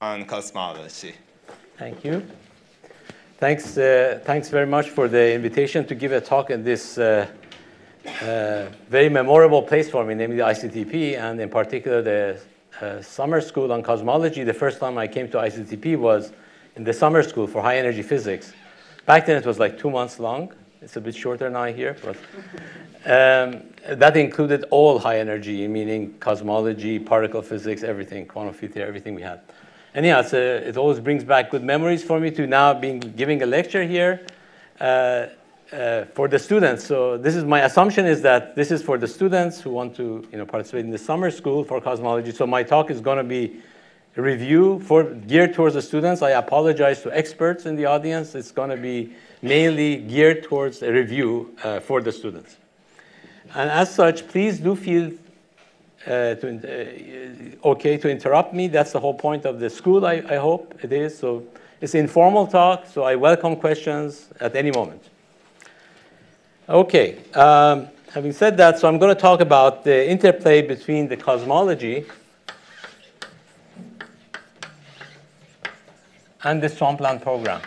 on cosmology. Thank you. Thanks, uh, thanks very much for the invitation to give a talk in this uh, uh, very memorable place for me, namely the ICTP, and in particular the uh, summer school on cosmology. The first time I came to ICTP was in the summer school for high energy physics. Back then it was like two months long. It's a bit shorter now here, but um, that included all high energy, meaning cosmology, particle physics, everything, quantum field theory, everything we had. Anyhow, a, it always brings back good memories for me to now being giving a lecture here uh, uh, for the students. So this is my assumption is that this is for the students who want to you know, participate in the summer school for cosmology. So my talk is going to be a review for geared towards the students. I apologize to experts in the audience. It's going to be mainly geared towards a review uh, for the students. And as such, please do feel uh, to, uh, okay to interrupt me. That's the whole point of the school, I, I hope it is. So it's informal talk, so I welcome questions at any moment. Okay, um, having said that, so I'm going to talk about the interplay between the cosmology and the swampland program.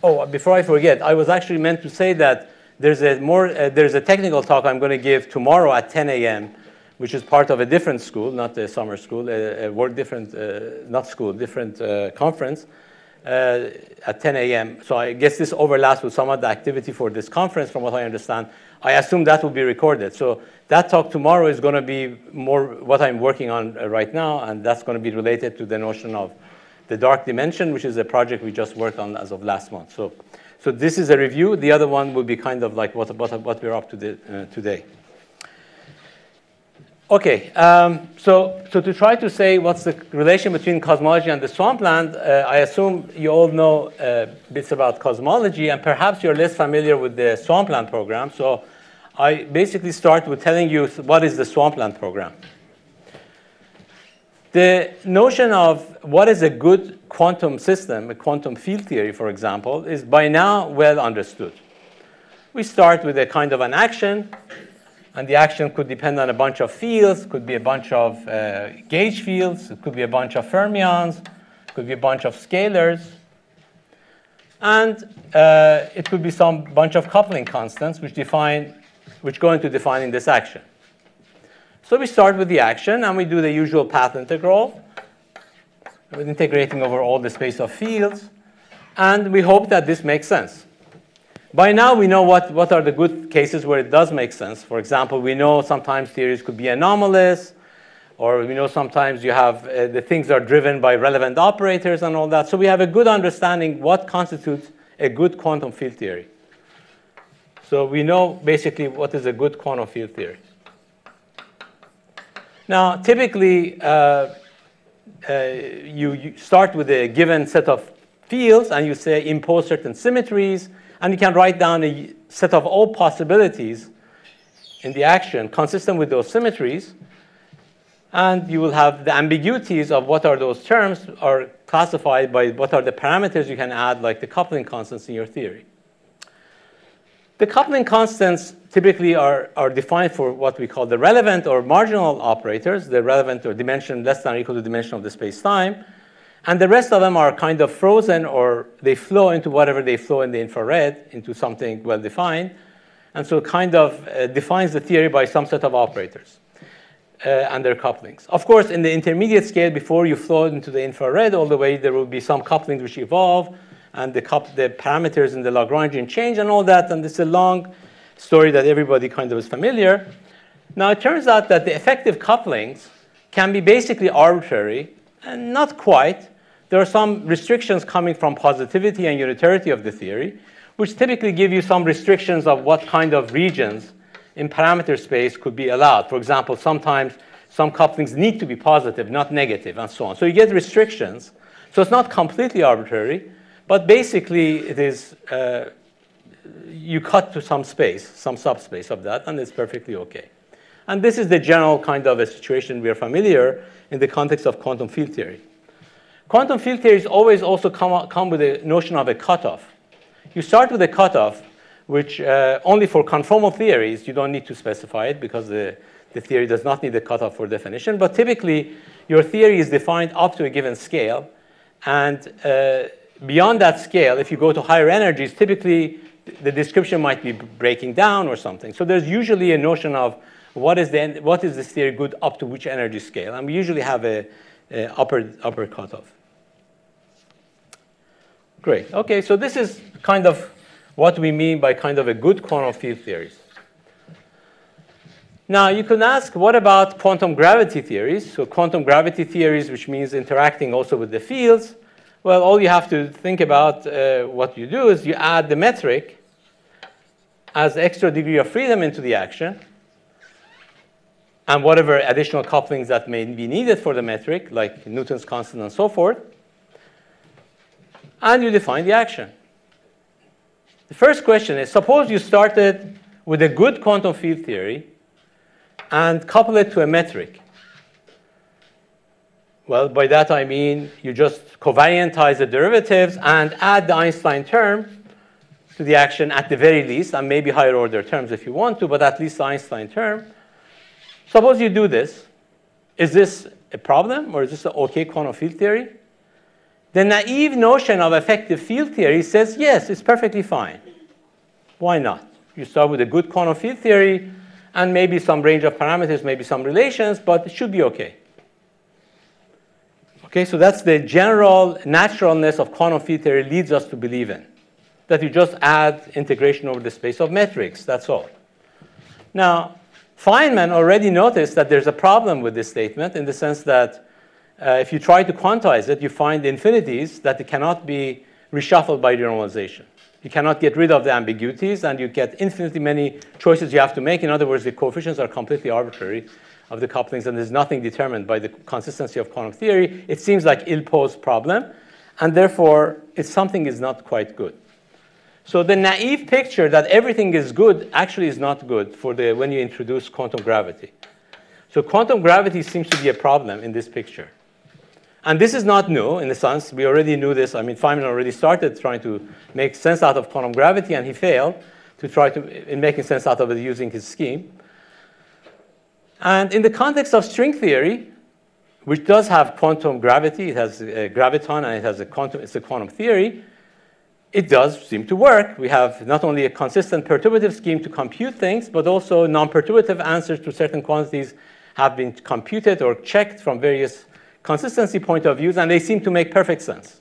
Oh, before I forget, I was actually meant to say that there's a more uh, there's a technical talk I'm going to give tomorrow at 10 a.m., which is part of a different school, not a summer school, a, a work different, uh, not school, different uh, conference uh, at 10 a.m. So I guess this overlaps with some of the activity for this conference, from what I understand. I assume that will be recorded. So that talk tomorrow is going to be more what I'm working on uh, right now, and that's going to be related to the notion of the dark dimension, which is a project we just worked on as of last month. So, so this is a review. The other one will be kind of like what, what, what we're up to the, uh, today. Okay, um, so, so to try to say what's the relation between cosmology and the swampland, uh, I assume you all know uh, bits about cosmology, and perhaps you're less familiar with the swampland program. So I basically start with telling you what is the swampland program. The notion of what is a good quantum system, a quantum field theory, for example, is by now well understood. We start with a kind of an action, and the action could depend on a bunch of fields, could be a bunch of uh, gauge fields, it could be a bunch of fermions, could be a bunch of scalars, and uh, it could be some bunch of coupling constants which define, which go into defining this action. So we start with the action, and we do the usual path integral with integrating over all the space of fields. And we hope that this makes sense. By now, we know what, what are the good cases where it does make sense. For example, we know sometimes theories could be anomalous, or we know sometimes you have uh, the things are driven by relevant operators and all that. So we have a good understanding what constitutes a good quantum field theory. So we know basically what is a good quantum field theory. Now, typically, uh, uh, you, you, start with a given set of fields and you say impose certain symmetries, and you can write down a set of all possibilities in the action consistent with those symmetries. And you will have the ambiguities of what are those terms are classified by what are the parameters you can add, like the coupling constants in your theory. The coupling constants typically are, are defined for what we call the relevant or marginal operators, the relevant or dimension less than or equal to the dimension of the space-time. And the rest of them are kind of frozen or they flow into whatever they flow in the infrared, into something well-defined. And so kind of uh, defines the theory by some set of operators uh, and their couplings. Of course, in the intermediate scale, before you flow into the infrared all the way, there will be some couplings which evolve and the, the parameters in the Lagrangian change and all that. And this is a long story that everybody kind of is familiar. Now, it turns out that the effective couplings can be basically arbitrary, and not quite. There are some restrictions coming from positivity and unitarity of the theory, which typically give you some restrictions of what kind of regions in parameter space could be allowed. For example, sometimes some couplings need to be positive, not negative, and so on. So you get restrictions. So it's not completely arbitrary, but basically, it is uh, you cut to some space, some subspace of that, and it's perfectly okay. And this is the general kind of a situation we are familiar in the context of quantum field theory. Quantum field theories always also come, come with a notion of a cutoff. You start with a cutoff, which uh, only for conformal theories, you don't need to specify it because the, the theory does not need a cutoff for definition. But typically, your theory is defined up to a given scale. And uh, beyond that scale, if you go to higher energies, typically the description might be breaking down or something. So there's usually a notion of what is, the, what is this theory good up to which energy scale. And we usually have a, a upper, upper cutoff. Great. Okay, so this is kind of what we mean by kind of a good quantum field theories. Now, you can ask, what about quantum gravity theories? So quantum gravity theories, which means interacting also with the fields. Well, all you have to think about uh, what you do is you add the metric as extra degree of freedom into the action and whatever additional couplings that may be needed for the metric, like Newton's constant and so forth, and you define the action. The first question is, suppose you started with a good quantum field theory and couple it to a metric. Well, by that I mean you just covariantize the derivatives and add the Einstein term to the action at the very least, and maybe higher order terms if you want to, but at least the Einstein term. Suppose you do this. Is this a problem, or is this an okay quantum field theory? The naive notion of effective field theory says, yes, it's perfectly fine. Why not? You start with a good quantum field theory, and maybe some range of parameters, maybe some relations, but it should be okay. Okay, so that's the general naturalness of quantum field theory leads us to believe in. That you just add integration over the space of metrics, that's all. Now, Feynman already noticed that there's a problem with this statement in the sense that uh, if you try to quantize it, you find infinities that cannot be reshuffled by renormalization. You cannot get rid of the ambiguities, and you get infinitely many choices you have to make. In other words, the coefficients are completely arbitrary of the couplings, and there's nothing determined by the consistency of quantum theory. It seems like ill-posed problem, and therefore, something is not quite good. So the naive picture that everything is good actually is not good for the, when you introduce quantum gravity. So quantum gravity seems to be a problem in this picture. And this is not new in the sense we already knew this. I mean, Feynman already started trying to make sense out of quantum gravity, and he failed to try to in making sense out of it using his scheme. And in the context of string theory, which does have quantum gravity, it has a graviton and it has a quantum, it's a quantum theory, it does seem to work. We have not only a consistent perturbative scheme to compute things, but also non-perturbative answers to certain quantities have been computed or checked from various consistency point of views, and they seem to make perfect sense.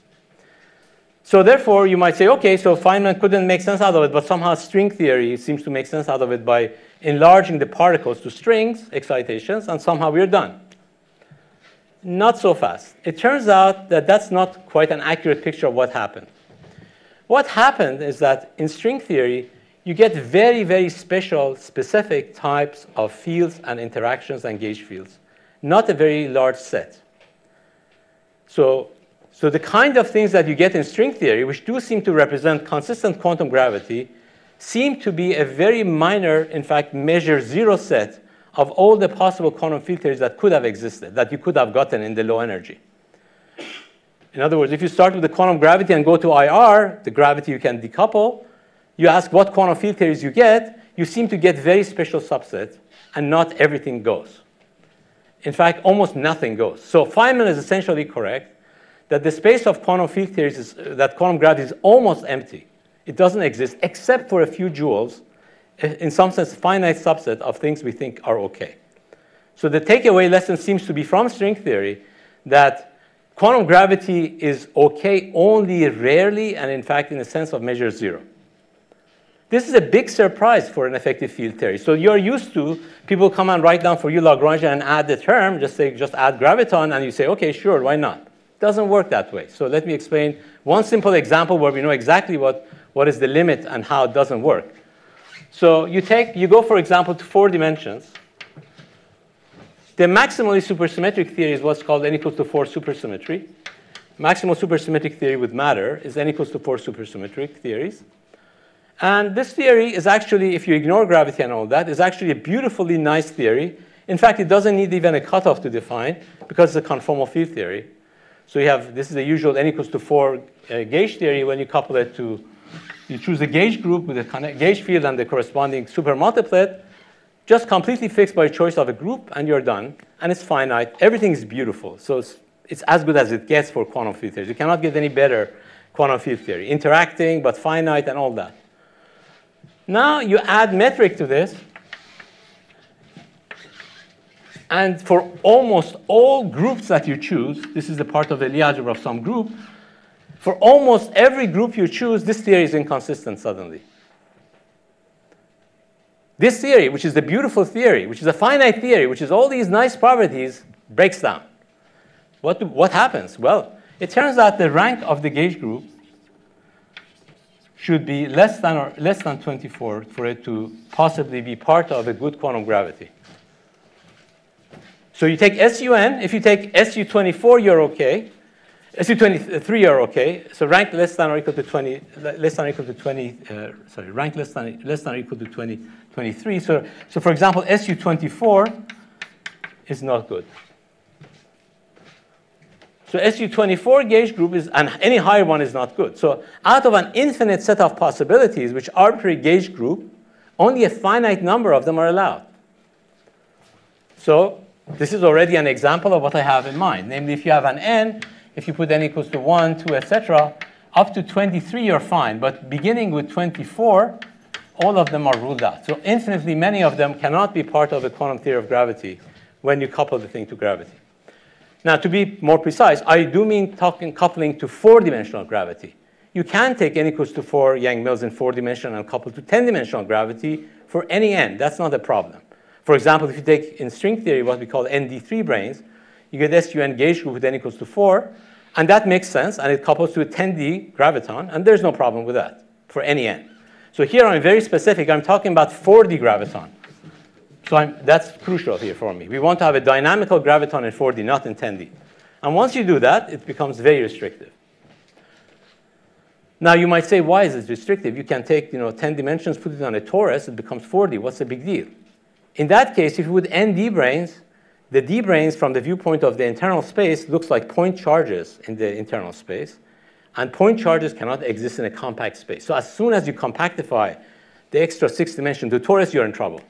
So therefore, you might say, okay, so Feynman couldn't make sense out of it, but somehow string theory seems to make sense out of it by enlarging the particles to strings, excitations, and somehow we're done. Not so fast. It turns out that that's not quite an accurate picture of what happened. What happened is that in string theory, you get very, very special, specific types of fields and interactions and gauge fields, not a very large set. So, so the kind of things that you get in string theory, which do seem to represent consistent quantum gravity, seem to be a very minor, in fact, measure zero set of all the possible quantum field theories that could have existed, that you could have gotten in the low energy. In other words, if you start with the quantum gravity and go to IR, the gravity you can decouple, you ask what quantum field theories you get, you seem to get very special subsets, and not everything goes. In fact, almost nothing goes. So Feynman is essentially correct that the space of quantum field theories is that quantum gravity is almost empty. It doesn't exist except for a few jewels, eh, in some sense, finite subset of things we think are okay. So the takeaway lesson seems to be from string theory that quantum gravity is okay only rarely and in fact in a sense of measure zero. This is a big surprise for an effective field theory. So you're used to people come and write down for you Lagrangian and add the term, just say just add graviton, and you say, okay, sure, why not? It doesn't work that way. So let me explain one simple example where we know exactly what, what is the limit and how it doesn't work. So you take, you go, for example, to four dimensions. The maximally supersymmetric theory is what's called n equals to four supersymmetry. Maximal supersymmetric theory with matter is n equals to four supersymmetric theories. And this theory is actually, if you ignore gravity and all that, is actually a beautifully nice theory. In fact, it doesn't need even a cutoff to define because it's a conformal field theory. So you have, this is the usual n equals to 4 uh, gauge theory when you couple it to You choose a gauge group with a gauge field and the corresponding supermultiplet, just completely fixed by choice of a group, and you're done. And it's finite. Everything is beautiful. So it's, it's as good as it gets for quantum field theory. You cannot get any better quantum field theory. Interacting, but finite and all that. Now you add metric to this. And for almost all groups that you choose, this is the part of the Lie algebra of some group, for almost every group you choose, this theory is inconsistent suddenly. This theory, which is the beautiful theory, which is a finite theory, which is all these nice properties, breaks down. What, what happens? Well, it turns out the rank of the gauge group should be less than or less than 24 for it to possibly be part of a good quantum gravity. So you take SUN. If you take SU24, you're okay. SU23, you're okay. So rank less than or equal to 20, less than or equal to 20. Uh, sorry, rank less than less than or equal to 20, 23. So so for example, SU24 is not good. So SU24 gauge group is, and any higher one is not good. So out of an infinite set of possibilities, which arbitrary gauge group, only a finite number of them are allowed. So this is already an example of what I have in mind. Namely, if you have an n, if you put n equals to 1, 2, etc., up to 23 you're fine. But beginning with 24, all of them are ruled out. So infinitely many of them cannot be part of the quantum theory of gravity when you couple the thing to gravity. Now, to be more precise, I do mean talking, coupling to four-dimensional gravity. You can take n equals to 4 Yang-Mills in four dimension and couple to 10-dimensional gravity for any n. That's not a problem. For example, if you take in string theory what we call ND3 branes, you get SUN gauge group with n equals to 4, and that makes sense, and it couples to a 10D graviton, and there's no problem with that for any n. So here I'm very specific. I'm talking about 4D graviton. So I'm, that's crucial here for me. We want to have a dynamical graviton in 4D, not in 10D. And once you do that, it becomes very restrictive. Now you might say, why is it restrictive? You can take you know, 10 dimensions, put it on a torus, it becomes 4D. What's the big deal? In that case, if you would n d branes, the d branes from the viewpoint of the internal space looks like point charges in the internal space. And point charges cannot exist in a compact space. So as soon as you compactify the extra six dimension to torus, you're in trouble.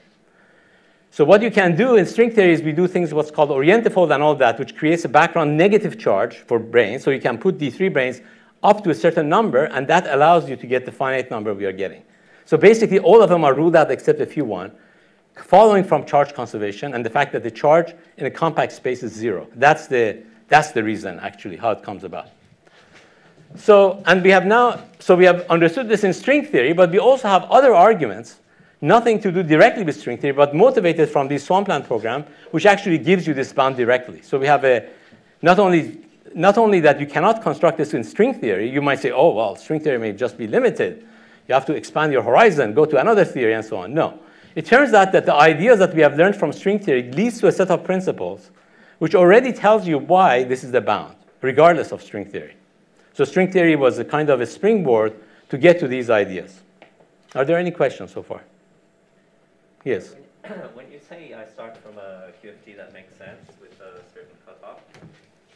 So what you can do in string theory is we do things what's called orientifold and all that, which creates a background negative charge for branes. So you can put D3 branes up to a certain number, and that allows you to get the finite number we are getting. So basically, all of them are ruled out except a few one, following from charge conservation and the fact that the charge in a compact space is zero. That's the, that's the reason, actually, how it comes about. So, and we have now, so we have understood this in string theory, but we also have other arguments nothing to do directly with string theory, but motivated from this swampland program, which actually gives you this bound directly. So we have a, not only, not only that you cannot construct this in string theory, you might say, oh, well, string theory may just be limited. You have to expand your horizon, go to another theory, and so on. No. It turns out that the ideas that we have learned from string theory leads to a set of principles which already tells you why this is the bound, regardless of string theory. So string theory was a kind of a springboard to get to these ideas. Are there any questions so far? Yes. When you say I start from a QFT that makes sense with a certain cutoff,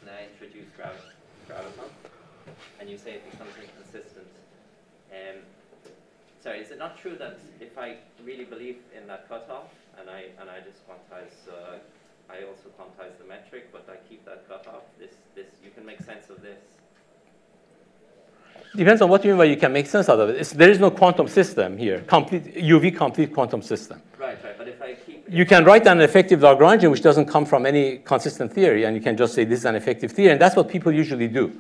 and I introduce grav graviton, and you say it becomes inconsistent, sorry, is it not true that if I really believe in that cutoff, and I and I just quantize, uh, I also quantize the metric, but I keep that cutoff, this this you can make sense of this Depends on what you mean by you can make sense out of it. It's, there is no quantum system here, complete UV complete quantum system. Right, right. But if I keep you can write down an effective Lagrangian which doesn't come from any consistent theory, and you can just say this is an effective theory, and that's what people usually do.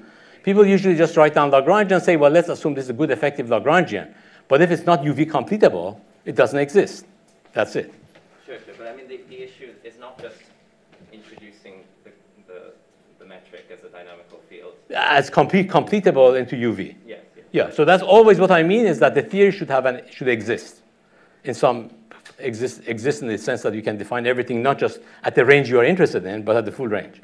People usually just write down Lagrangian and say, well, let's assume this is a good effective Lagrangian. But if it's not UV completable, it doesn't exist. That's it. Sure, sure. But I mean, the, the issue is not just introducing the, the, the metric as a dynamical field. As complete completable into UV. Yes, yes. Yeah, so that's always what I mean is that the theory should have an, should exist in some exist, exist in the sense that you can define everything not just at the range you are interested in, but at the full range.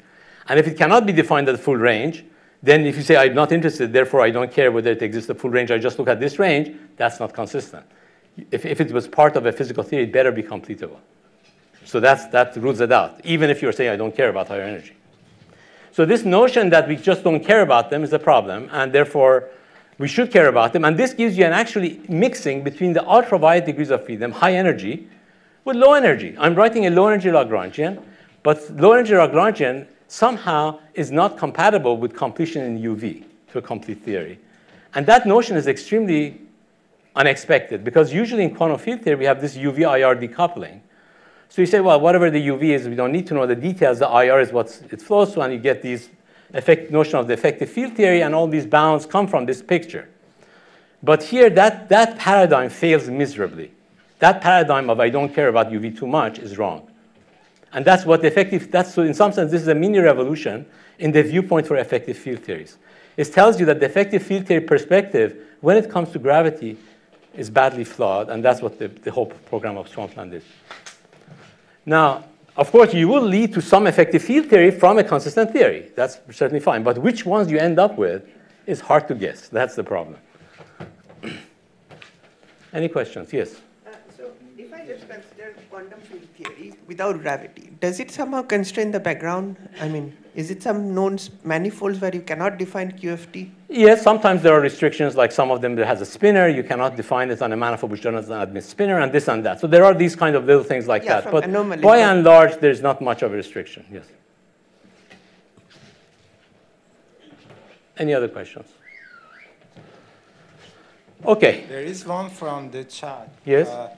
And if it cannot be defined at the full range, then if you say I'm not interested, therefore I don't care whether it exists the full range, I just look at this range, that's not consistent. If, if it was part of a physical theory, it better be completable. So that's, that rules it out, even if you're saying I don't care about higher energy. So this notion that we just don't care about them is a problem, and therefore We should care about them. And this gives you an actually mixing between the ultraviolet degrees of freedom, high energy, with low energy. I'm writing a low energy Lagrangian, but low energy Lagrangian somehow is not compatible with completion in UV to a complete theory. And that notion is extremely unexpected because usually in quantum field theory we have this UV IR decoupling. So you say, well, whatever the UV is, we don't need to know the details. The IR is what it flows to, and you get these effect, notion of the effective field theory, and all these bounds come from this picture. But here, that, that paradigm fails miserably. That paradigm of I don't care about UV too much is wrong. And that's what effective, that's so in some sense, this is a mini revolution in the viewpoint for effective field theories. It tells you that the effective field theory perspective, when it comes to gravity, is badly flawed, and that's what the, the whole program of Swampland is. Now, of course, you will lead to some effective field theory from a consistent theory. That's certainly fine. But which ones you end up with is hard to guess. That's the problem. Any questions? Yes. So if I just consider quantum field theory without gravity, does it somehow constrain the background? I mean, is it some known manifolds where you cannot define QFT? Yes, sometimes there are restrictions, like some of them that has a spinor. You cannot define it on a manifold which does not admit spinor, and this and that. So there are these kind of little things like Yeah, that. But anomalies, by but- and large, there's not much of a restriction. Yes. Any other questions? Okay. There is one from the chat. Yes. Uh,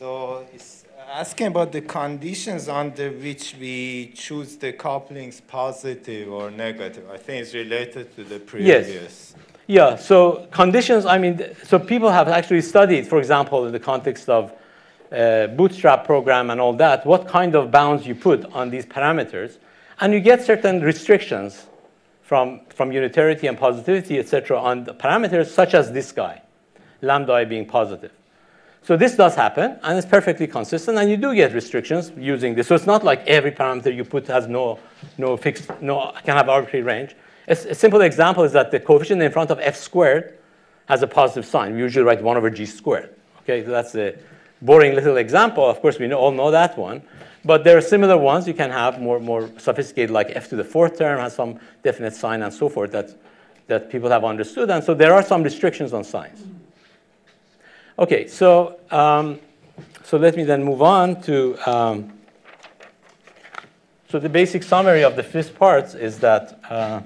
so it's asking about the conditions under which we choose the couplings positive or negative. I think it's related to the previous. Yes. Yeah, so conditions, I mean, so people have actually studied, for example, in the context of uh, bootstrap program and all that, what kind of bounds you put on these parameters. And you get certain restrictions from, from unitarity and positivity, et cetera, on the parameters such as this guy, lambda i being positive. So this does happen, and it's perfectly consistent, and you do get restrictions using this. So it's not like every parameter you put has no, no fixed, no, can have arbitrary range. A simple example is that the coefficient in front of f squared has a positive sign. We usually write 1 over g squared. Okay, so that's a boring little example. Of course, we know, all know that one. But there are similar ones you can have, more, more sophisticated, like f to the fourth term has some definite sign and so forth that, that people have understood. And so there are some restrictions on signs. Okay, so, um, so let me then move on to, um, so the basic summary of the fifth part is that uh,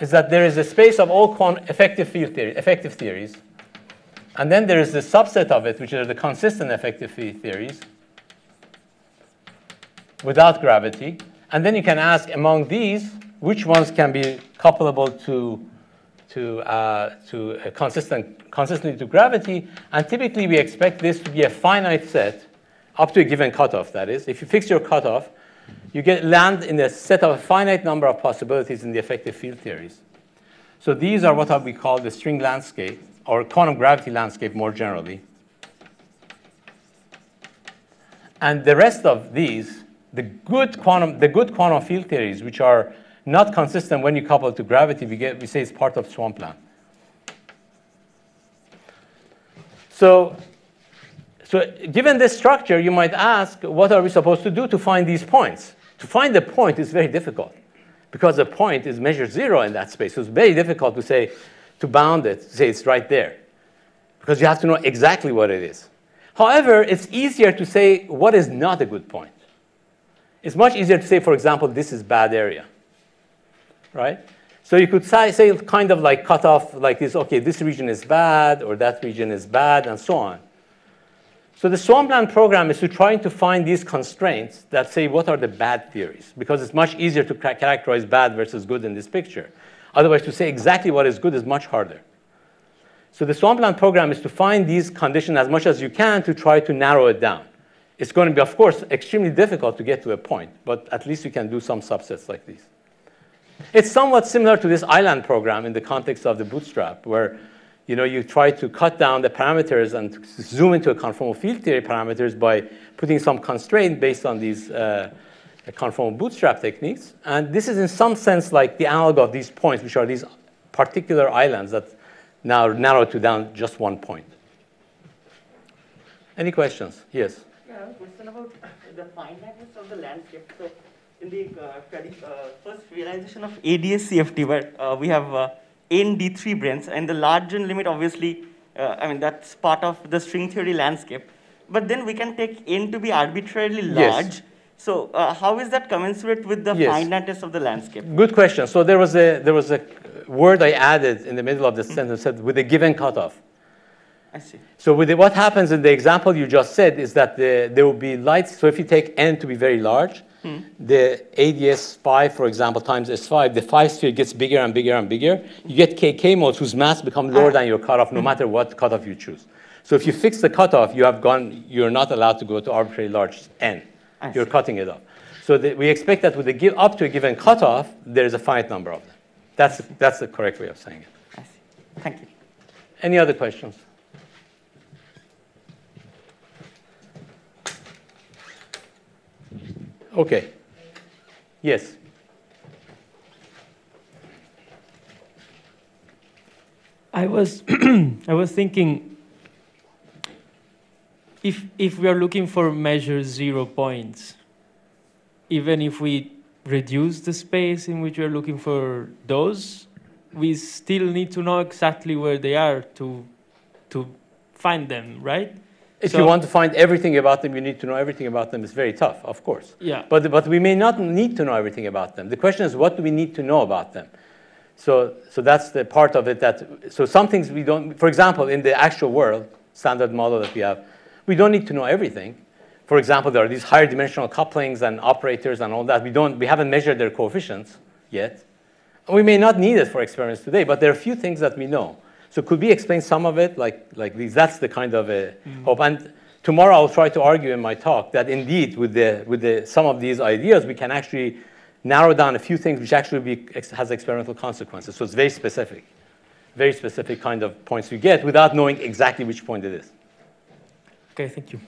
is that there is a space of all effective field theory, effective theories, and then there is the subset of it, which are the consistent effective field theories without gravity. And then you can ask among these, which ones can be couplable to, to, uh, to a consistent, consistently to gravity. And typically we expect this to be a finite set up to a given cutoff, that is. If you fix your cutoff, you get land in a set of a finite number of possibilities in the effective field theories. So these are what we call the string landscape, or quantum gravity landscape more generally. And the rest of these, the good quantum, the good quantum field theories, which are not consistent when you couple to gravity, we, get, we say it's part of swampland. So, so given this structure, you might ask, what are we supposed to do to find these points? To find the point is very difficult because a point is measured zero in that space. So it's very difficult to say, to bound it, to say it's right there, because you have to know exactly what it is. However, it's easier to say what is not a good point. It's much easier to say, for example, this is bad area, right? So you could say, say kind of like cut off like this, okay, this region is bad or that region is bad and so on. So the swampland program is to trying to find these constraints that say what are the bad theories, because it's much easier to characterize bad versus good in this picture. Otherwise, to say exactly what is good is much harder. So the swampland program is to find these conditions as much as you can to try to narrow it down. It's going to be, of course, extremely difficult to get to a point, but at least you can do some subsets like these. It's somewhat similar to this island program in the context of the bootstrap, where you know you try to cut down the parameters and zoom into a conformal field theory parameters by putting some constraint based on these uh, conformal bootstrap techniques. And this is in some sense like the analog of these points, which are these particular islands that now narrow to down just one point. Any questions? Yes. Yeah, I have a question about the finiteness of the landscape. So, in the uh, uh, first realization of ADS-CFT, where uh, we have uh, n d3 branes, and the large limit, obviously, uh, I mean, that's part of the string theory landscape. But then we can take n to be arbitrarily Yes. large. So, uh, how is that commensurate with the Yes. finiteness of the landscape? Good question. So there was a there was a word I added in the middle of the sentence said with a given cutoff. I see. So with the, what happens in the example you just said is that the, there will be lights. So if you take n to be very large, hmm. the ADS 5, for example, times S5, the 5 sphere gets bigger and bigger and bigger. You get KK modes whose mass become ah. lower than your cutoff no hmm. matter what cutoff you choose. So if you fix the cutoff, you have gone, you're not allowed to go to arbitrarily large n. I You're see. cutting it off. So the, we expect that with the give, up to a given cutoff, there's a finite number of them. That's, that's the correct way of saying it. I see. Thank you. Any other questions? Okay. Yes. I was I was thinking if if we are looking for measure zero points, even if we reduce the space in which we are looking for those, we still need to know exactly where they are to to find them, right? If So- you want to find everything about them, you need to know everything about them. It's very tough, of course. Yeah. But, but we may not need to know everything about them. The question is, what do we need to know about them? So, so that's the part of it that, so some things we don't, for example, in the actual world, standard model that we have, we don't need to know everything. For example, there are these higher dimensional couplings and operators and all that. We, don't, we haven't measured their coefficients yet. And we may not need it for experiments today, but there are a few things that we know. So could we explain some of it, like, like these? That's the kind of a hope. And tomorrow I'll try to argue in my talk that indeed, with, the, with the, some of these ideas, we can actually narrow down a few things which actually be, has experimental consequences. So it's very specific, very specific kind of points you get without knowing exactly which point it is. Okay, thank you.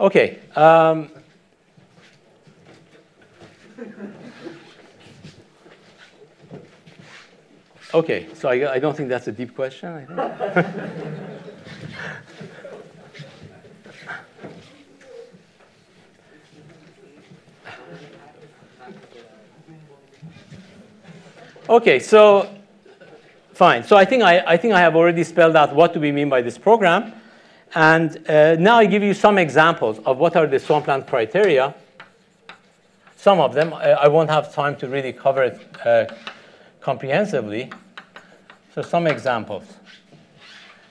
Okay. Um, okay, so I, I don't think that's a deep question. I think. okay, so fine. So I think I, I think I have already spelled out what do we mean by this program. And uh, now I give you some examples of what are the swampland criteria. Some of them, I, I won't have time to really cover it uh, comprehensively. So some examples.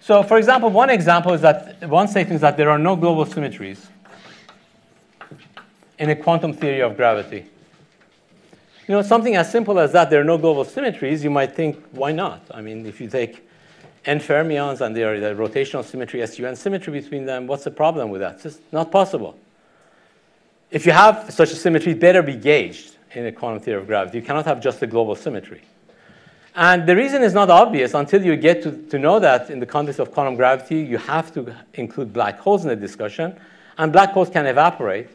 So for example, one example is that, one statement is that there are no global symmetries in a quantum theory of gravity. You know, something as simple as that, there are no global symmetries, you might think, why not? I mean, if you take n fermions and there are the rotational symmetry, SUN symmetry between them, what's the problem with that? It's just not possible. If you have such a symmetry, it better be gauged in a quantum theory of gravity. You cannot have just a global symmetry. And the reason is not obvious until you get to, to know that in the context of quantum gravity, you have to include black holes in the discussion. And black holes can evaporate.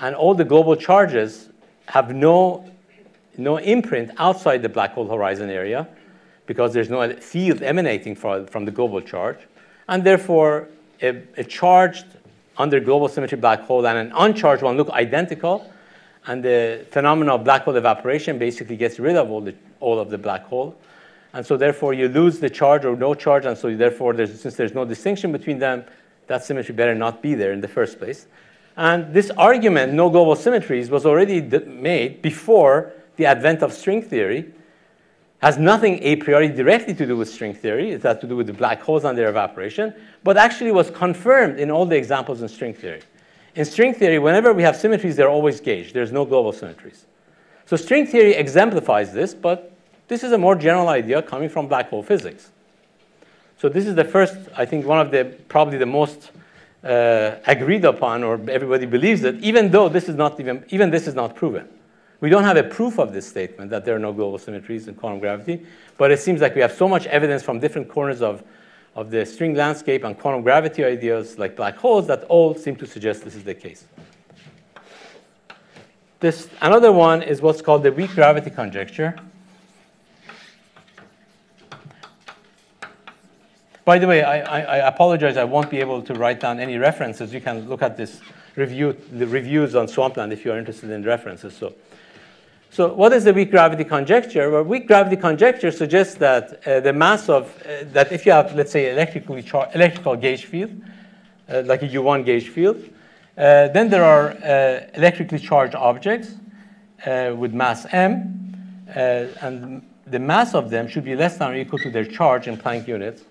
And all the global charges have no, no imprint outside the black hole horizon area because there's no field emanating from, from the global charge. And therefore, a, a charged under global symmetry black hole and an uncharged one look identical. And the phenomenon of black hole evaporation basically gets rid of all, the, all of the black hole. And so therefore, you lose the charge or no charge. And so therefore, there's, since there's no distinction between them, that symmetry better not be there in the first place. And this argument, no global symmetries, was already made before the advent of string theory. Has nothing a priori directly to do with string theory. It has to do with the black holes and their evaporation, but actually was confirmed in all the examples in string theory. In string theory, whenever we have symmetries, they're always gauged. There's no global symmetries. So string theory exemplifies this, but this is a more general idea coming from black hole physics. So this is the first, I think, one of the probably the most uh, agreed upon, or everybody believes it, even though this is not even even this is not proven. We don't have a proof of this statement that there are no global symmetries in quantum gravity, but it seems like we have so much evidence from different corners of, of the string landscape and quantum gravity ideas like black holes that all seem to suggest this is the case. This, another one is what's called the weak gravity conjecture. By the way, I, I, I, apologize. I won't be able to write down any references. You can look at this review, the reviews on Swampland if you are interested in references. So, so what is the weak gravity conjecture? Well, weak gravity conjecture suggests that uh, the mass of uh, that if you have, let's say, electrically char- electrical gauge field, uh, like a U1 gauge field, uh, then there are uh, electrically charged objects uh, with mass m, and the mass of them should be less than or equal to their charge in Planck units,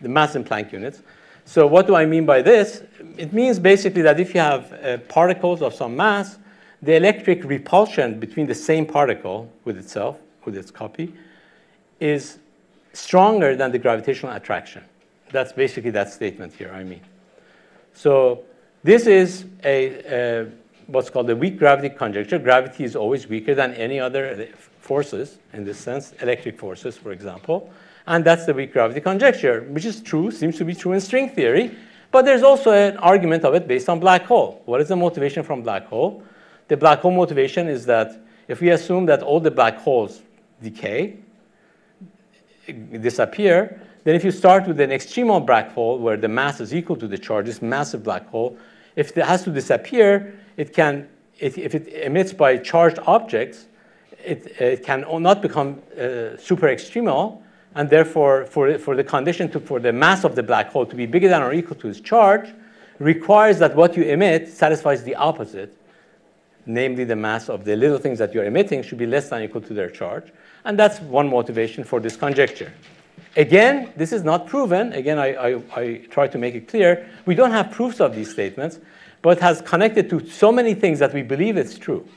the mass in Planck units. So what do I mean by this? It means basically that if you have uh, particles of some mass, the electric repulsion between the same particle with itself, with its copy, is stronger than the gravitational attraction. That's basically that statement here, I mean. So this is a, uh, what's called a weak gravity conjecture. Gravity is always weaker than any other forces, in this sense, electric forces, for example. And that's the weak gravity conjecture, which is true, seems to be true in string theory. But there's also an argument of it based on black hole. What is the motivation from black hole? The black hole motivation is that if we assume that all the black holes decay, disappear, then if you start with an extremal black hole where the mass is equal to the charge, this massive black hole, if it has to disappear, it can, it, if it emits by charged objects, it, it can not become uh, super extremal, and therefore, for, for the condition to, for the mass of the black hole to be bigger than or equal to its charge, requires that what you emit satisfies the opposite, namely the mass of the little things that you're emitting should be less than or equal to their charge. And that's one motivation for this conjecture. Again, this is not proven. Again, I, I, I try to make it clear. We don't have proofs of these statements, but has connected to so many things that we believe it's true.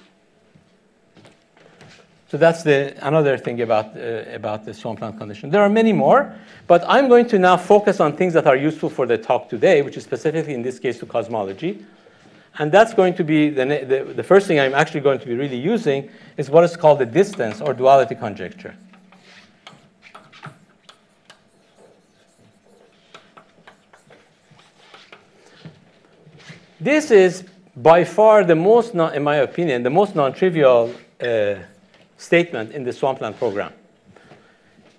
So that's the, another thing about, uh, about the Swampland condition. There are many more, but I'm going to now focus on things that are useful for the talk today, which is specifically in this case to cosmology. And that's going to be the, the, the first thing I'm actually going to be really using is what is called the distance or duality conjecture. This is by far the most, in my opinion, the most non-trivial uh, statement in the swampland program.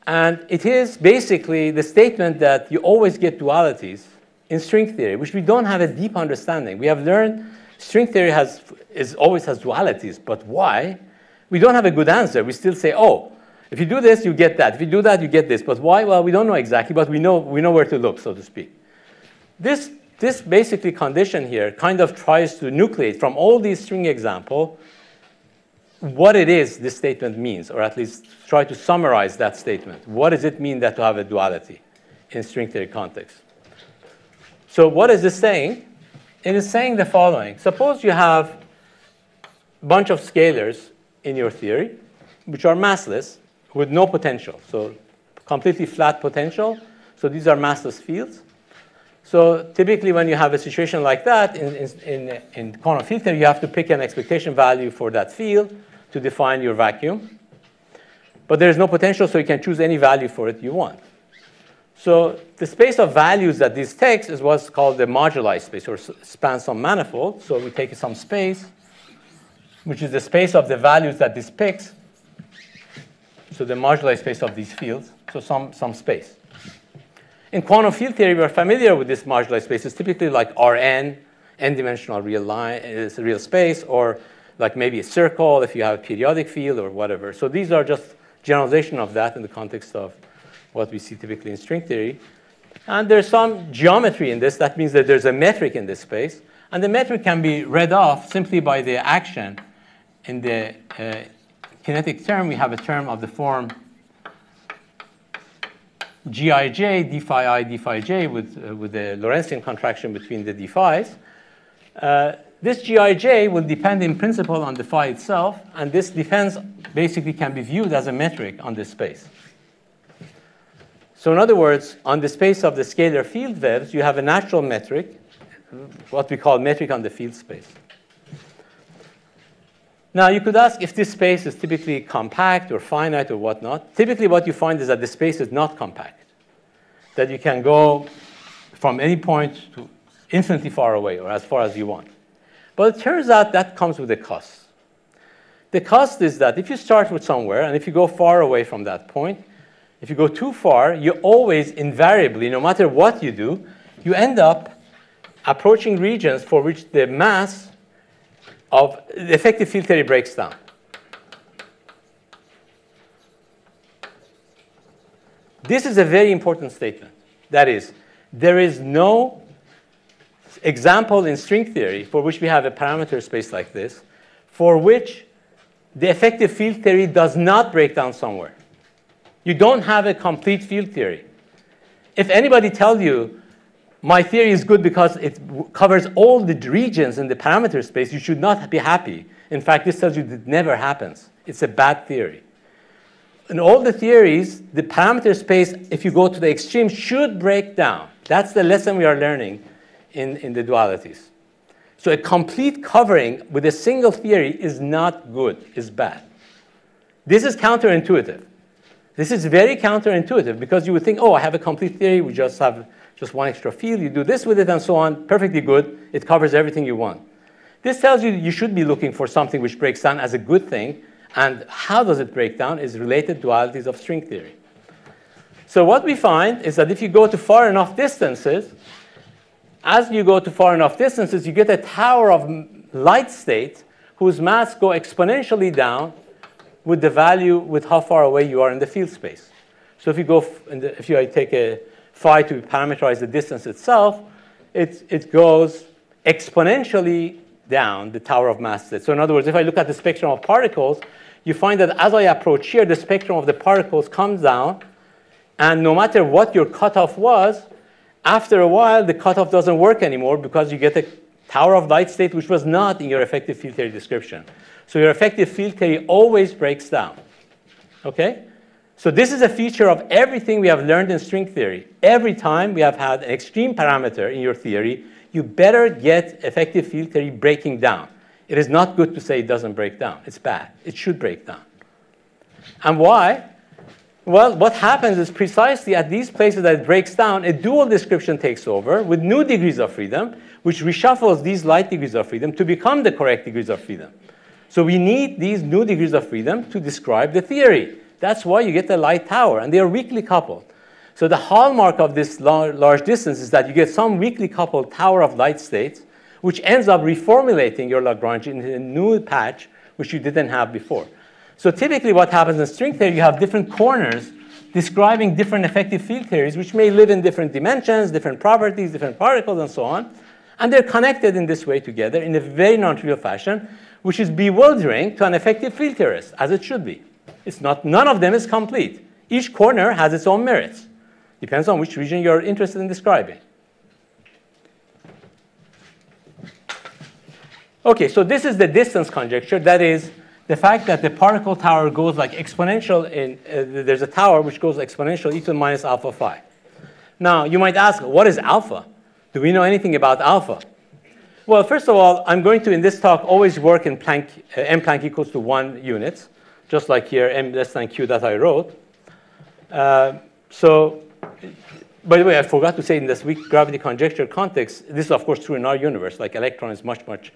And it is basically the statement that you always get dualities in string theory, which we don't have a deep understanding. We have learned string theory has, is, always has dualities, but why? We don't have a good answer. We still say, oh, if you do this, you get that. If you do that, you get this. But why? Well, we don't know exactly, but we know, we know where to look, so to speak. This, this basically condition here kind of tries to nucleate from all these string examples what it is this statement means, or at least try to summarize that statement. What does it mean that to have a duality in string theory context? So what is this saying? It is saying the following. Suppose you have a bunch of scalars in your theory, which are massless with no potential. So completely flat potential. So these are massless fields. So typically when you have a situation like that in, in, in quantum field theory, you have to pick an expectation value for that field to define your vacuum. But there's no potential, so you can choose any value for it you want. So the space of values that this takes is what's called the moduli space, or spans some manifold. So we take some space, which is the space of the values that this picks. So the moduli space of these fields, so some, some space. In quantum field theory, we're familiar with this moduli space. It's typically like Rn, n-dimensional real line, uh, real space, or like maybe a circle if you have a periodic field or whatever. So these are just generalization of that in the context of what we see typically in string theory. And there's some geometry in this. That means that there's a metric in this space. And the metric can be read off simply by the action. In the uh, kinetic term, we have a term of the form gij d phi i d phi j with, uh, with the Lorentzian contraction between the d phis. Uh, this Gij will depend in principle on the phi itself, and this depends basically can be viewed as a metric on this space. So in other words, on the space of the scalar field vevs, you have a natural metric, what we call metric on the field space. Now, you could ask if this space is typically compact or finite or whatnot. Typically, what you find is that the space is not compact, that you can go from any point to infinitely far away or as far as you want. But it turns out that comes with a cost. The cost is that if you start with somewhere and if you go far away from that point, if you go too far, you always invariably, no matter what you do, you end up approaching regions for which the mass of the effective field theory breaks down. This is a very important statement. That is, there is no example in string theory for which we have a parameter space like this, for which the effective field theory does not break down somewhere. You don't have a complete field theory. If anybody tells you, my theory is good because it covers all the regions in the parameter space, you should not be happy. In fact, this tells you that it never happens. It's a bad theory. In all the theories, the parameter space, if you go to the extreme, should break down. That's the lesson we are learning in, in the dualities. So a complete covering with a single theory is not good, is bad. This is counterintuitive. This is very counterintuitive because you would think, oh, I have a complete theory, we just have just one extra field, you do this with it and so on, perfectly good, it covers everything you want. This tells you you should be looking for something which breaks down as a good thing, and how does it break down is related dualities of string theory. So what we find is that if you go to far enough distances, as you go to far enough distances, you get a tower of light states whose mass go exponentially down with the value with how far away you are in the field space. So if you go, if you take a phi to parameterize the distance itself, it, it goes exponentially down the tower of mass state. So in other words, if I look at the spectrum of particles, you find that as I approach here, the spectrum of the particles comes down, and no matter what your cutoff was, after a while, the cutoff doesn't work anymore because you get a tower of light state which was not in your effective field theory description. So your effective field theory always breaks down. Okay? So this is a feature of everything we have learned in string theory. Every time we have had an extreme parameter in your theory, you better get effective field theory breaking down. It is not good to say it doesn't break down. It's bad. It should break down. And why? Well, what happens is precisely at these places that it breaks down, a dual description takes over with new degrees of freedom, which reshuffles these light degrees of freedom to become the correct degrees of freedom. So we need these new degrees of freedom to describe the theory. That's why you get the light tower, and they are weakly coupled. So the hallmark of this large distance is that you get some weakly coupled tower of light states, which ends up reformulating your Lagrange into a new patch, which you didn't have before. So typically what happens in string theory, you have different corners describing different effective field theories, which may live in different dimensions, different properties, different particles, and so on. And they're connected in this way together in a very non-trivial fashion which is bewildering to an effective field theorist, as it should be. It's not, none of them is complete. Each corner has its own merits. Depends on which region you're interested in describing. Okay, so this is the distance conjecture. That is the fact that the particle tower goes like exponential in, uh, there's a tower which goes exponential e to the minus alpha phi. Now, you might ask, what is alpha? Do we know anything about alpha? Well, first of all, I'm going to, in this talk, always work in Planck, uh, m Planck equals to 1 units, just like here, m less than q that I wrote. Uh, so, by the way, I forgot to say in this weak gravity conjecture context, this is, of course, true in our universe. Like electron is much, much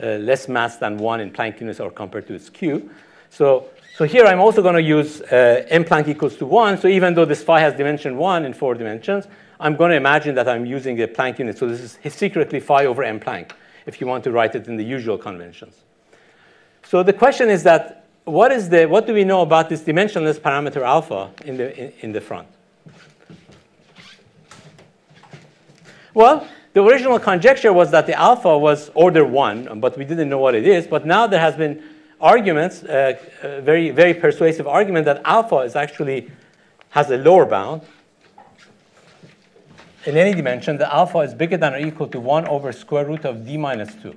less mass than 1 in Planck units or compared to its q. So, so here I'm also going to use uh, m Planck equals to 1. So even though this phi has dimension 1 in four dimensions, I'm going to imagine that I'm using a Planck unit. So this is secretly phi over m Planck, if you want to write it in the usual conventions. So the question is that what, is the, what do we know about this dimensionless parameter alpha in the, in, in the front? Well, the original conjecture was that the alpha was order 1, but we didn't know what it is. But now there has been arguments, uh, uh, very, very persuasive argument that alpha is actually has a lower bound in any dimension, the alpha is bigger than or equal to 1 over square root of d minus 2.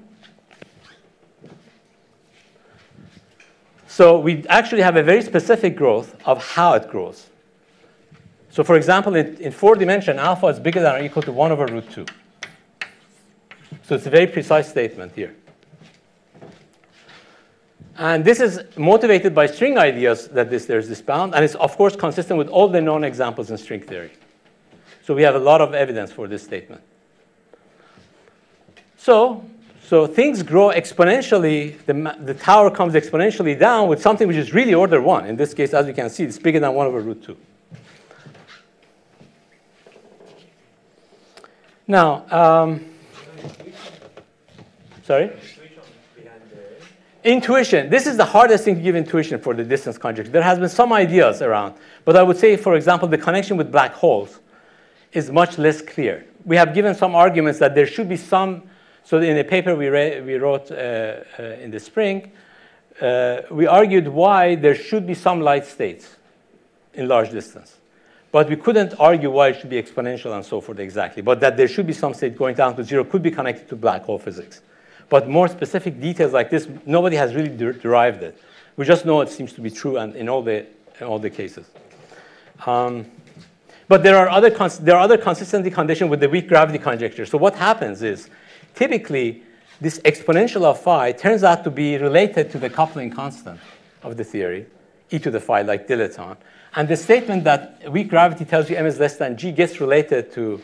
So we actually have a very specific growth of how it grows. So for example, in, in four dimension, alpha is bigger than or equal to 1 over root 2. So it's a very precise statement here. And this is motivated by string ideas that this, there's this bound, and it's of course consistent with all the known examples in string theory. So we have a lot of evidence for this statement. So, so things grow exponentially, the, the tower comes exponentially down with something which is really order one. In this case, as you can see, it's bigger than one over root two. Now, um, sorry? Intuition. This is the hardest thing to give intuition for the distance conjecture. There has been some ideas around, but I would say, for example, the connection with black holes is much less clear. We have given some arguments that there should be some. So in a paper we, we wrote uh, uh, in the spring, uh, we argued why there should be some light states in large distance. But we couldn't argue why it should be exponential and so forth exactly. But that there should be some state going down to zero could be connected to black hole physics. But more specific details like this, nobody has really der- derived it. We just know it seems to be true and in all the, in all the cases. Um, but there are, other there are other consistency conditions with the weak gravity conjecture. So what happens is, typically, this exponential of phi turns out to be related to the coupling constant of the theory, e to the phi, like dilaton. And the statement that weak gravity tells you m is less than g gets related to,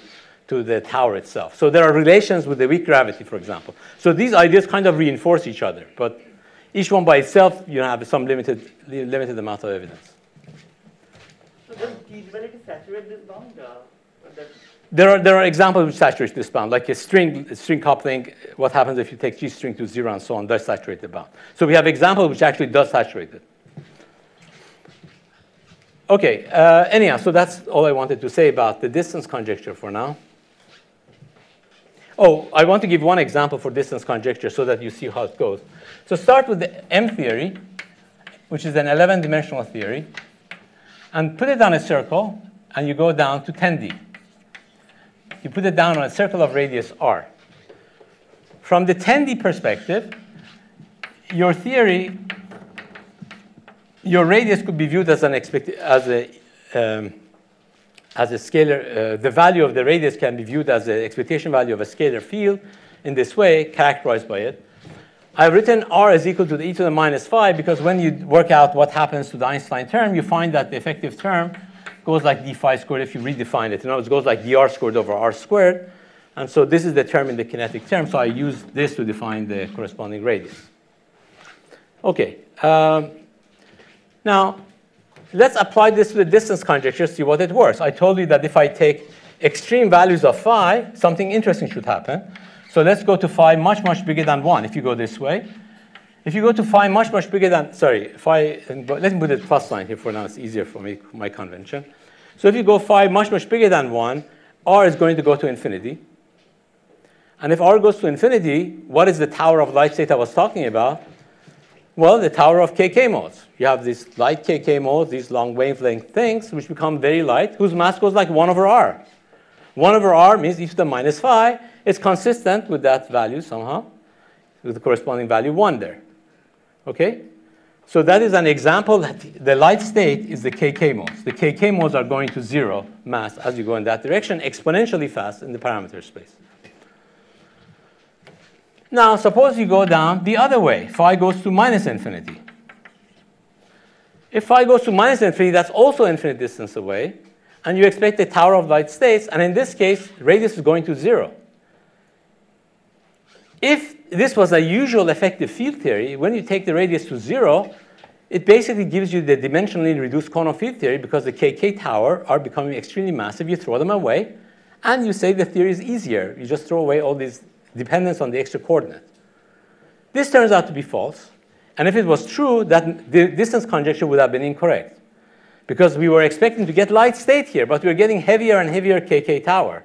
to the tower itself. So there are relations with the weak gravity, for example. So these ideas kind of reinforce each other, but each one by itself, you have some limited, limited amount of evidence. So does duality saturate this bound? There are, there are examples which saturate this bound, like a string, a string coupling. What happens if you take G string to zero and so on, does saturate the bound. So we have examples which actually does saturate it. Okay, uh, anyhow, so that's all I wanted to say about the distance conjecture for now. Oh, I want to give one example for distance conjecture so that you see how it goes. So start with the M theory, which is an 11 dimensional theory, and put it on a circle, and you go down to 10D you put it down on a circle of radius r. From the 10D perspective, your theory, your radius could be viewed as an expect, as a um, as a scalar. Uh, the value of the radius can be viewed as the expectation value of a scalar field. In this way, characterized by it. I've written r is equal to the e to the minus phi because when you work out what happens to the Einstein term, you find that the effective term goes like d phi squared if you redefine it. In other words, it goes like dr squared over r squared. And so this is the term in the kinetic term. So I use this to define the corresponding radius. Okay. Um, now, let's apply this to the distance conjecture, see what it works. I told you that if I take extreme values of phi, something interesting should happen. So let's go to phi much, much bigger than 1 if you go this way. If you go to phi much, much bigger than, sorry, phi, let me put a plus sign here for now, it's easier for me, my convention. So if you go phi much, much bigger than 1, r is going to go to infinity. And if r goes to infinity, what is the tower of light state I was talking about? Well, the tower of KK modes. You have these light KK modes, these long wavelength things, which become very light, whose mass goes like 1 over r. 1 over r means e to the minus phi. It's consistent with that value somehow, with the corresponding value 1 there. Okay? So that is an example that the light state is the KK modes. The KK modes are going to zero mass as you go in that direction, exponentially fast in the parameter space. Now, suppose you go down the other way. Phi goes to minus infinity. If phi goes to minus infinity, that's also infinite distance away. And you expect a tower of light states. And in this case, radius is going to zero. If this was a usual effective field theory, when you take the radius to zero, it basically gives you the dimensionally reduced quantum field theory because the KK tower are becoming extremely massive. You throw them away, and you say the theory is easier. You just throw away all these dependence on the extra coordinate. This turns out to be false. And if it was true, that the distance conjecture would have been incorrect. Because we were expecting to get light state here, but we are getting heavier and heavier KK tower.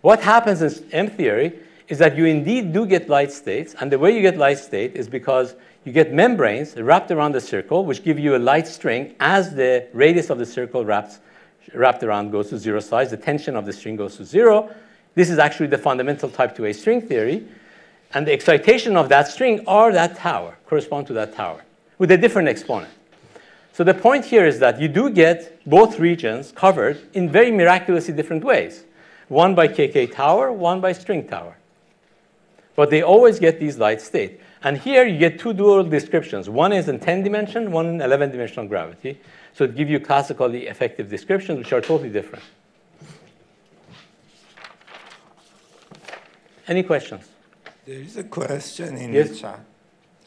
What happens in M theory is that you indeed do get light states, and the way you get light state is because you get membranes wrapped around the circle, which give you a light string as the radius of the circle wraps, wrapped around goes to zero size. The tension of the string goes to zero. This is actually the fundamental type 2A string theory. And the excitation of that string are that tower, correspond to that tower, with a different exponent. So the point here is that you do get both regions covered in very miraculously different ways. One by KK tower, one by string tower. But they always get these light state. And here you get two dual descriptions. One is in 10 dimension, one in 11 dimensional gravity. So it gives you classically effective descriptions, which are totally different. Any questions? There is a question in Yes. the chat.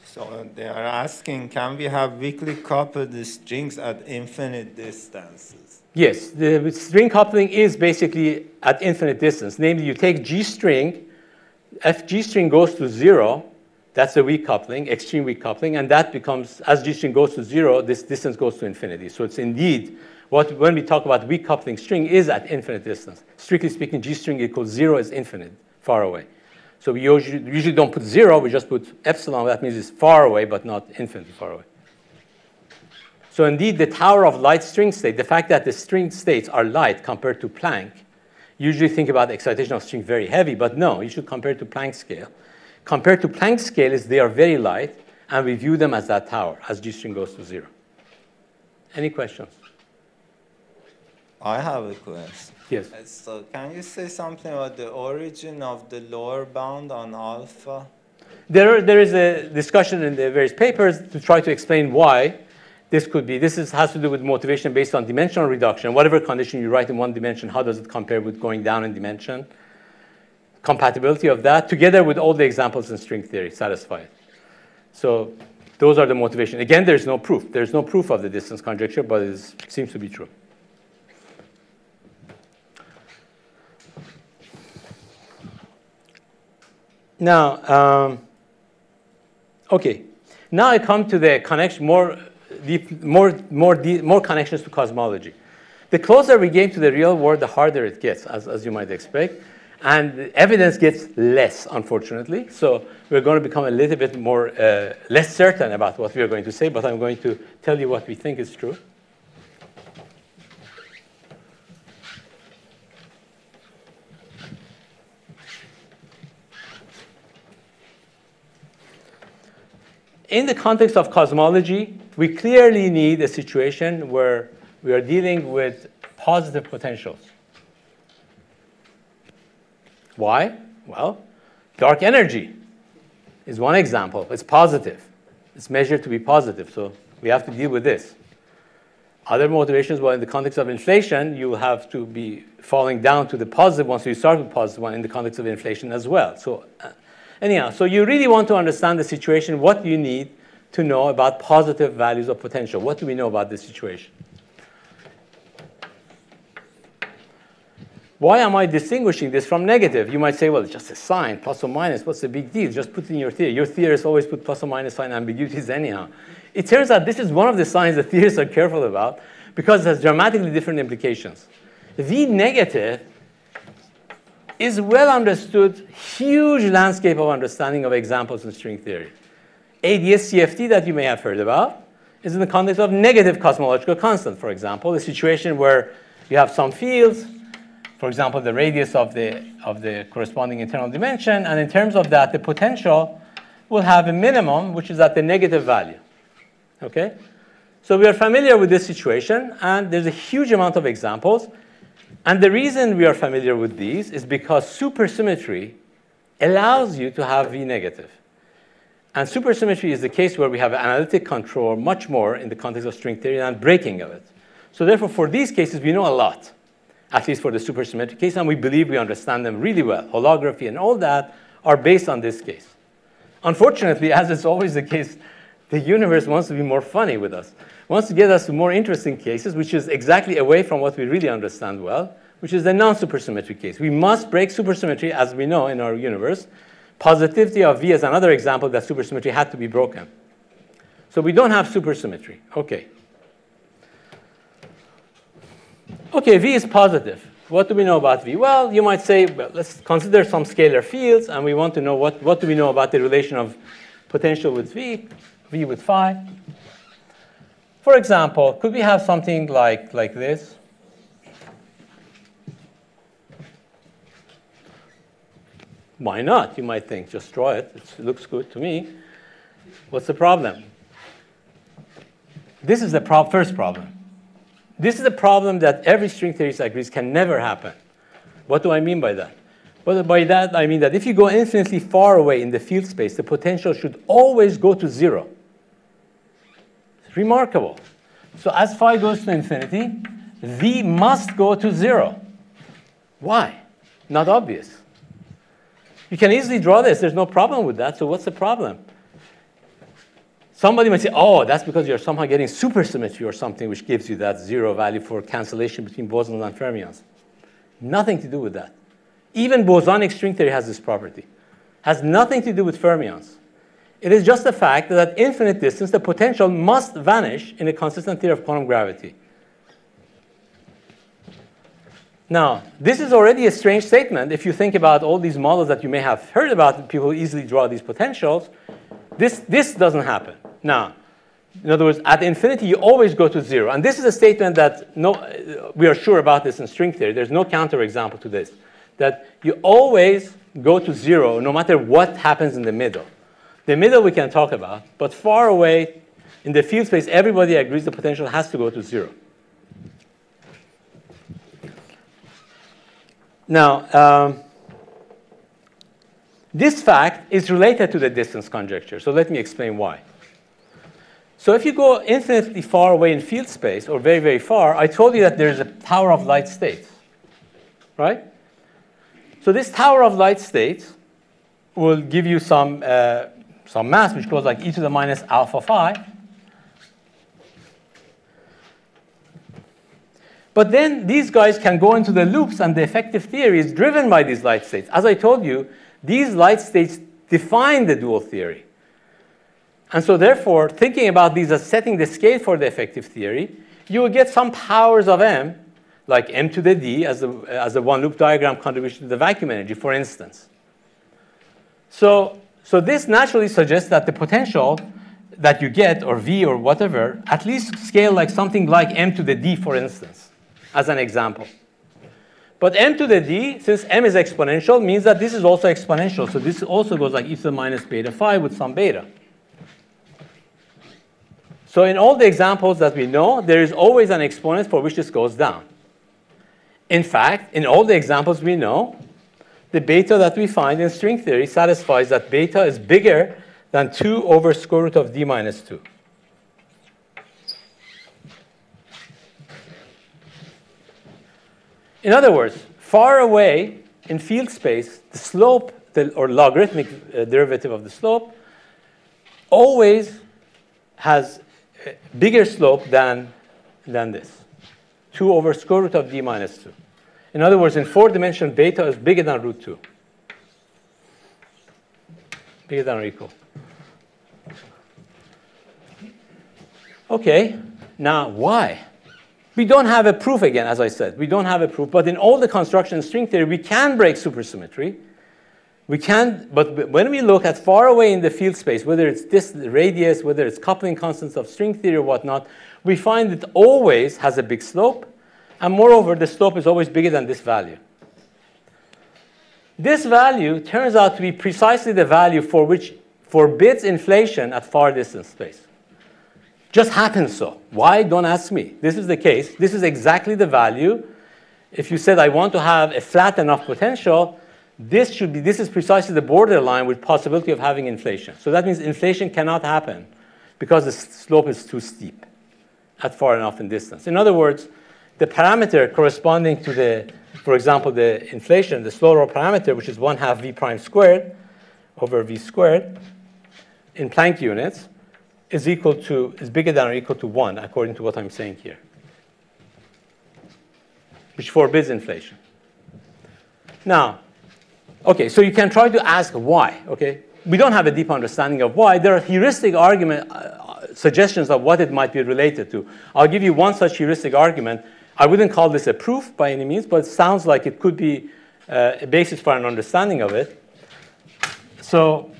So they are asking, can we have weakly coupled strings at infinite distances? Yes, the string coupling is basically at infinite distance. Namely, you take G string, if G string goes to zero, that's a weak coupling, extreme weak coupling, and that becomes, as G string goes to zero, this distance goes to infinity. So it's indeed, what, when we talk about weak coupling string is at infinite distance. Strictly speaking, G string equals zero is infinite, far away. So we usually, usually don't put zero, we just put epsilon. That means it's far away, but not infinitely far away. So indeed, the tower of light string state, the fact that the string states are light compared to Planck, usually think about the excitation of string very heavy, but no, you should compare to Planck scale. Compared to Planck scale is they are very light, and we view them as that tower, as G string goes to zero. Any questions? I have a question. Yes. Uh, So can you say something about the origin of the lower bound on alpha? There, there is a discussion in the various papers to try to explain why this could be. This is, has to do with motivation based on dimensional reduction. Whatever condition you write in one dimension, how does it compare with going down in dimension? Compatibility of that, together with all the examples in string theory, satisfy it. So those are the motivation. Again, there's no proof. There's no proof of the distance conjecture, but it is, seems to be true. Now, um, okay. Now I come to the connection, more, deep, more, more, deep, more connections to cosmology. The closer we get to the real world, the harder it gets, as, as you might expect. And evidence gets less, unfortunately. So we're going to become a little bit more, uh, less certain about what we are going to say, but I'm going to tell you what we think is true. In the context of cosmology, we clearly need a situation where we are dealing with positive potentials. Why? Well, dark energy is one example. It's positive. It's measured to be positive, so we have to deal with this. Other motivations, well, in the context of inflation, you have to be falling down to the positive one, so you start with positive one in the context of inflation as well. So uh, Anyhow, so you really want to understand the situation, what you need to know about positive values of potential. What do we know about this situation? Why am I distinguishing this from negative? You might say, well, it's just a sign, plus or minus. What's the big deal? Just put it in your theory. Your theorists always put plus or minus sign ambiguities anyhow. It turns out this is one of the signs that theorists are careful about because it has dramatically different implications. The negative is well understood, huge landscape of understanding of examples in string theory. ADS-CFT that you may have heard about is in the context of negative cosmological constant, for example, a situation where you have some fields, for example, the radius of the, of the corresponding internal dimension, and in terms of that, the potential will have a minimum, which is at the negative value. Okay? So we are familiar with this situation, and there's a huge amount of examples. And the reason we are familiar with these is because supersymmetry allows you to have V negative. And supersymmetry is the case where we have analytic control much more in the context of string theory than breaking of it. So therefore, for these cases, we know a lot, at least for the supersymmetric case, and we believe we understand them really well. Holography and all that are based on this case. Unfortunately, as is always the case, the universe wants to be more funny with us, wants to get us to more interesting cases, which is exactly away from what we really understand well, which is the non-supersymmetric case. We must break supersymmetry, as we know in our universe. Positivity of V is another example that supersymmetry had to be broken. So we don't have supersymmetry. Okay. Okay, V is positive. What do we know about V? Well, you might say, well, let's consider some scalar fields, and we want to know what, what do we know about the relation of potential with V, V with phi. For example, could we have something like, like this? Why not? You might think, just draw it. it looks good to me. What's the problem? This is the prob first problem. This is a problem that every string theorist agrees can never happen. What do I mean by that? Well, by that, I mean that if you go infinitely far away in the field space, the potential should always go to zero. Remarkable. So as phi goes to infinity, v must go to zero. Why? Not obvious. You can easily draw this. There's no problem with that. So what's the problem? Somebody might say, oh, that's because you're somehow getting supersymmetry or something which gives you that zero value for cancellation between bosons and fermions. Nothing to do with that. Even bosonic string theory has this property. Has nothing to do with fermions. It is just the fact that at infinite distance, the potential must vanish in a consistent theory of quantum gravity. Now, this is already a strange statement if you think about all these models that you may have heard about, people easily draw these potentials. This, this doesn't happen. Now, in other words, at infinity, you always go to zero. And this is a statement that no, we are sure about this in string theory. There's no counterexample to this. That you always go to zero no matter what happens in the middle. The middle we can talk about, but far away in the field space, everybody agrees the potential has to go to zero. Now, um, this fact is related to the distance conjecture. So let me explain why. So if you go infinitely far away in field space, or very, very far, I told you that there's a tower of light states, right? So this tower of light states will give you some, uh, some mass, which goes like e to the minus alpha phi. But then these guys can go into the loops, and the effective theory is driven by these light states. As I told you, these light states define the dual theory. And so therefore, thinking about these as setting the scale for the effective theory, you will get some powers of m, like m to the d as a, as a one-loop diagram contribution to the vacuum energy, for instance. So, so this naturally suggests that the potential that you get, or v or whatever, at least scale like something like m to the d, for instance, as an example. But m to the d, since m is exponential, means that this is also exponential. So this also goes like e to the minus beta phi with some beta. So in all the examples that we know, there is always an exponent for which this goes down. In fact, in all the examples we know, the beta that we find in string theory satisfies that beta is bigger than 2 over square root of d minus 2. In other words, far away in field space, the slope, the, or logarithmic uh, derivative of the slope, always has a bigger slope than, than this, 2 over square root of d minus 2. In other words, in four dimension, beta is bigger than root 2. Bigger than or equal. Okay, now why? We don't have a proof again, as I said. We don't have a proof, but in all the construction string theory, we can break supersymmetry. We can, but when we look at far away in the field space, whether it's this radius, whether it's coupling constants of string theory or whatnot, we find it always has a big slope. And moreover, the slope is always bigger than this value. This value turns out to be precisely the value for which forbids inflation at far distance space. Just happens so. Why? Don't ask me. This is the case. This is exactly the value. If you said, I want to have a flat enough potential, this should be, this is precisely the borderline with possibility of having inflation. So that means inflation cannot happen because the slope is too steep at far enough in distance. In other words, the parameter corresponding to the, for example, the inflation, the slow roll parameter, which is 1 half v prime squared over v squared in Planck units, is equal to, is bigger than or equal to 1, according to what I'm saying here, which forbids inflation. Now, Okay, so you can try to ask why, okay? We don't have a deep understanding of why. There are heuristic argument, uh, suggestions of what it might be related to. I'll give you one such heuristic argument. I wouldn't call this a proof by any means, but it sounds like it could be uh, a basis for an understanding of it. So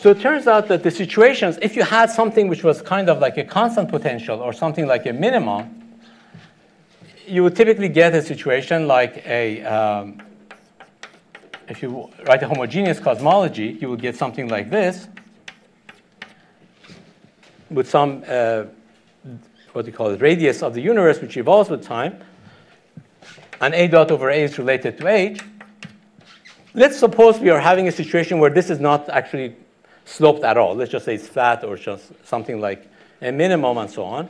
So it turns out that the situations, if you had something which was kind of like a constant potential or something like a minimum, you would typically get a situation like a, um, if you write a homogeneous cosmology, you will get something like this with some, uh, what do you call it, radius of the universe, which evolves with time, and a dot over a is related to h. Let's suppose we are having a situation where this is not actually sloped at all. Let's just say it's flat or just something like a minimum and so on.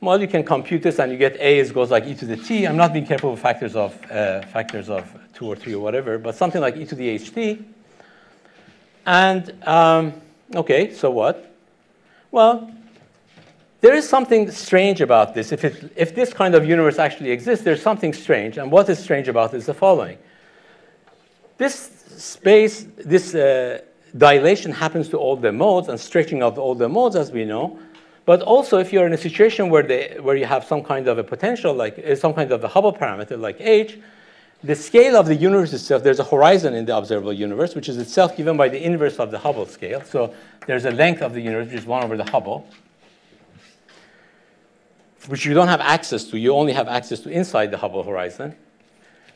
Well, you can compute this and you get a is goes like e to the t. I'm not being careful with factors of uh, factors of two or three or whatever, but something like e to the ht. And um, okay, so what? Well, there is something strange about this. If, it, if this kind of universe actually exists, there's something strange. And what is strange about it is the following. This space, this uh, dilation happens to all the modes and stretching of all the modes, as we know. But also, if you're in a situation where, they, where you have some kind of a potential, like uh, some kind of a Hubble parameter like h, the scale of the universe itself, there's a horizon in the observable universe, which is itself given by the inverse of the Hubble scale. So there's a length of the universe, which is 1 over the Hubble, which you don't have access to. You only have access to inside the Hubble horizon.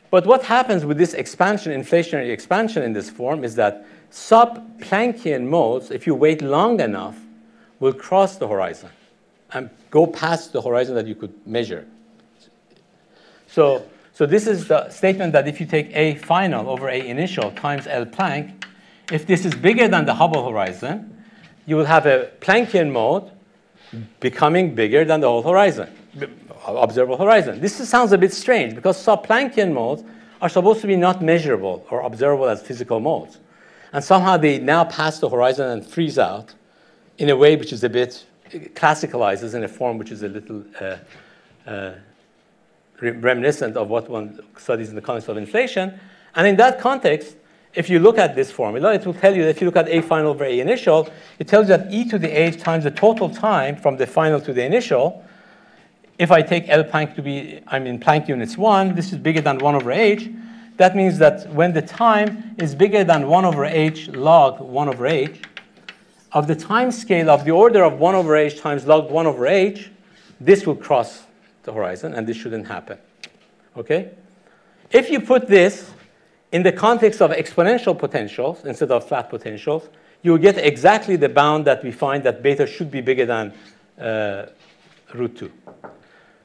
But what happens with this expansion, inflationary expansion in this form, is that sub-Planckian modes, if you wait long enough, will cross the horizon and go past the horizon that you could measure. So, so this is the statement that if you take A final over A initial times L Planck, if this is bigger than the Hubble horizon, you will have a Planckian mode becoming bigger than the whole horizon, observable horizon. This sounds a bit strange because sub-Planckian modes are supposed to be not measurable or observable as physical modes. And somehow they now pass the horizon and freeze out in a way which is a bit classicalizes in a form which is a little uh, uh, reminiscent of what one studies in the context of inflation. And in that context, if you look at this formula, it will tell you that if you look at A final over A initial, it tells you that e to the h times the total time from the final to the initial. If I take L Planck to be, I mean Planck units 1, this is bigger than 1 over h. That means that when the time is bigger than 1 over h log 1 over h, of the time scale of the order of 1 over h times log 1 over h, this will cross the horizon, and this shouldn't happen. Okay? If you put this in the context of exponential potentials instead of flat potentials, you will get exactly the bound that we find that beta should be bigger than uh, root 2.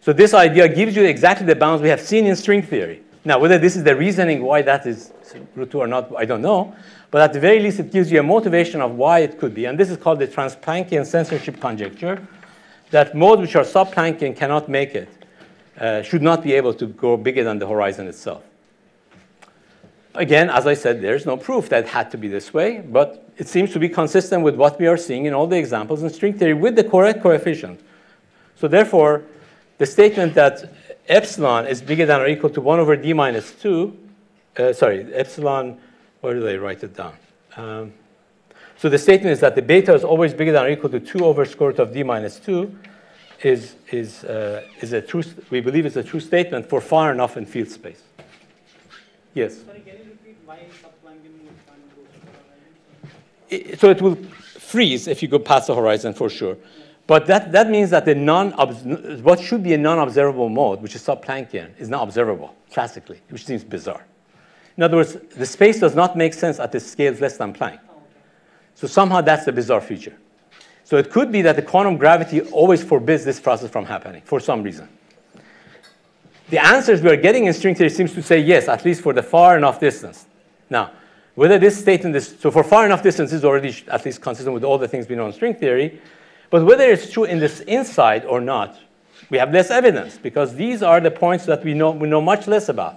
So this idea gives you exactly the bounds we have seen in string theory. Now, whether this is the reasoning why that is root 2 or not, I don't know. But at the very least, it gives you a motivation of why it could be. And this is called the transplanckian censorship conjecture, that modes which are subplanckian cannot make it, uh, should not be able to go bigger than the horizon itself. Again, as I said, there's no proof that it had to be this way, but it seems to be consistent with what we are seeing in all the examples in string theory with the correct coefficient. So therefore, the statement that epsilon is bigger than or equal to 1 over d minus 2, uh, sorry, epsilon, where do they write it down? Um, so the statement is that the beta is always bigger than or equal to 2 over square root of d minus 2 is, is, uh, is a true, we believe is a true statement for far enough in field space. Yes? Sorry, can you repeat it, so it will freeze if you go past the horizon for sure. But that, that means that the non what should be a non-observable mode, which is sub-Planckian, is not observable classically, which seems bizarre. In other words, the space does not make sense at the scales less than Planck. So somehow that's the bizarre feature. So it could be that the quantum gravity always forbids this process from happening for some reason. The answers we are getting in string theory seems to say yes, at least for the far enough distance. Now, whether this statement is, so for far enough distance is already at least consistent with all the things we know in string theory, but whether it's true in this inside or not, we have less evidence because these are the points that we know, we know much less about.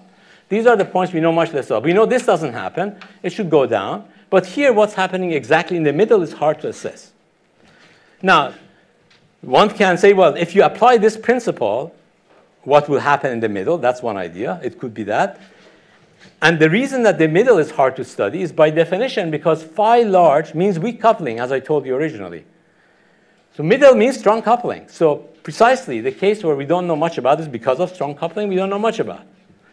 These are the points we know much less about. We know this doesn't happen, it should go down, but here what's happening exactly in the middle is hard to assess. Now, one can say, well, if you apply this principle, what will happen in the middle? That's one idea. It could be that. And the reason that the middle is hard to study is by definition because phi large means weak coupling, as I told you originally. So middle means strong coupling. So precisely the case where we don't know much about is because of strong coupling we don't know much about.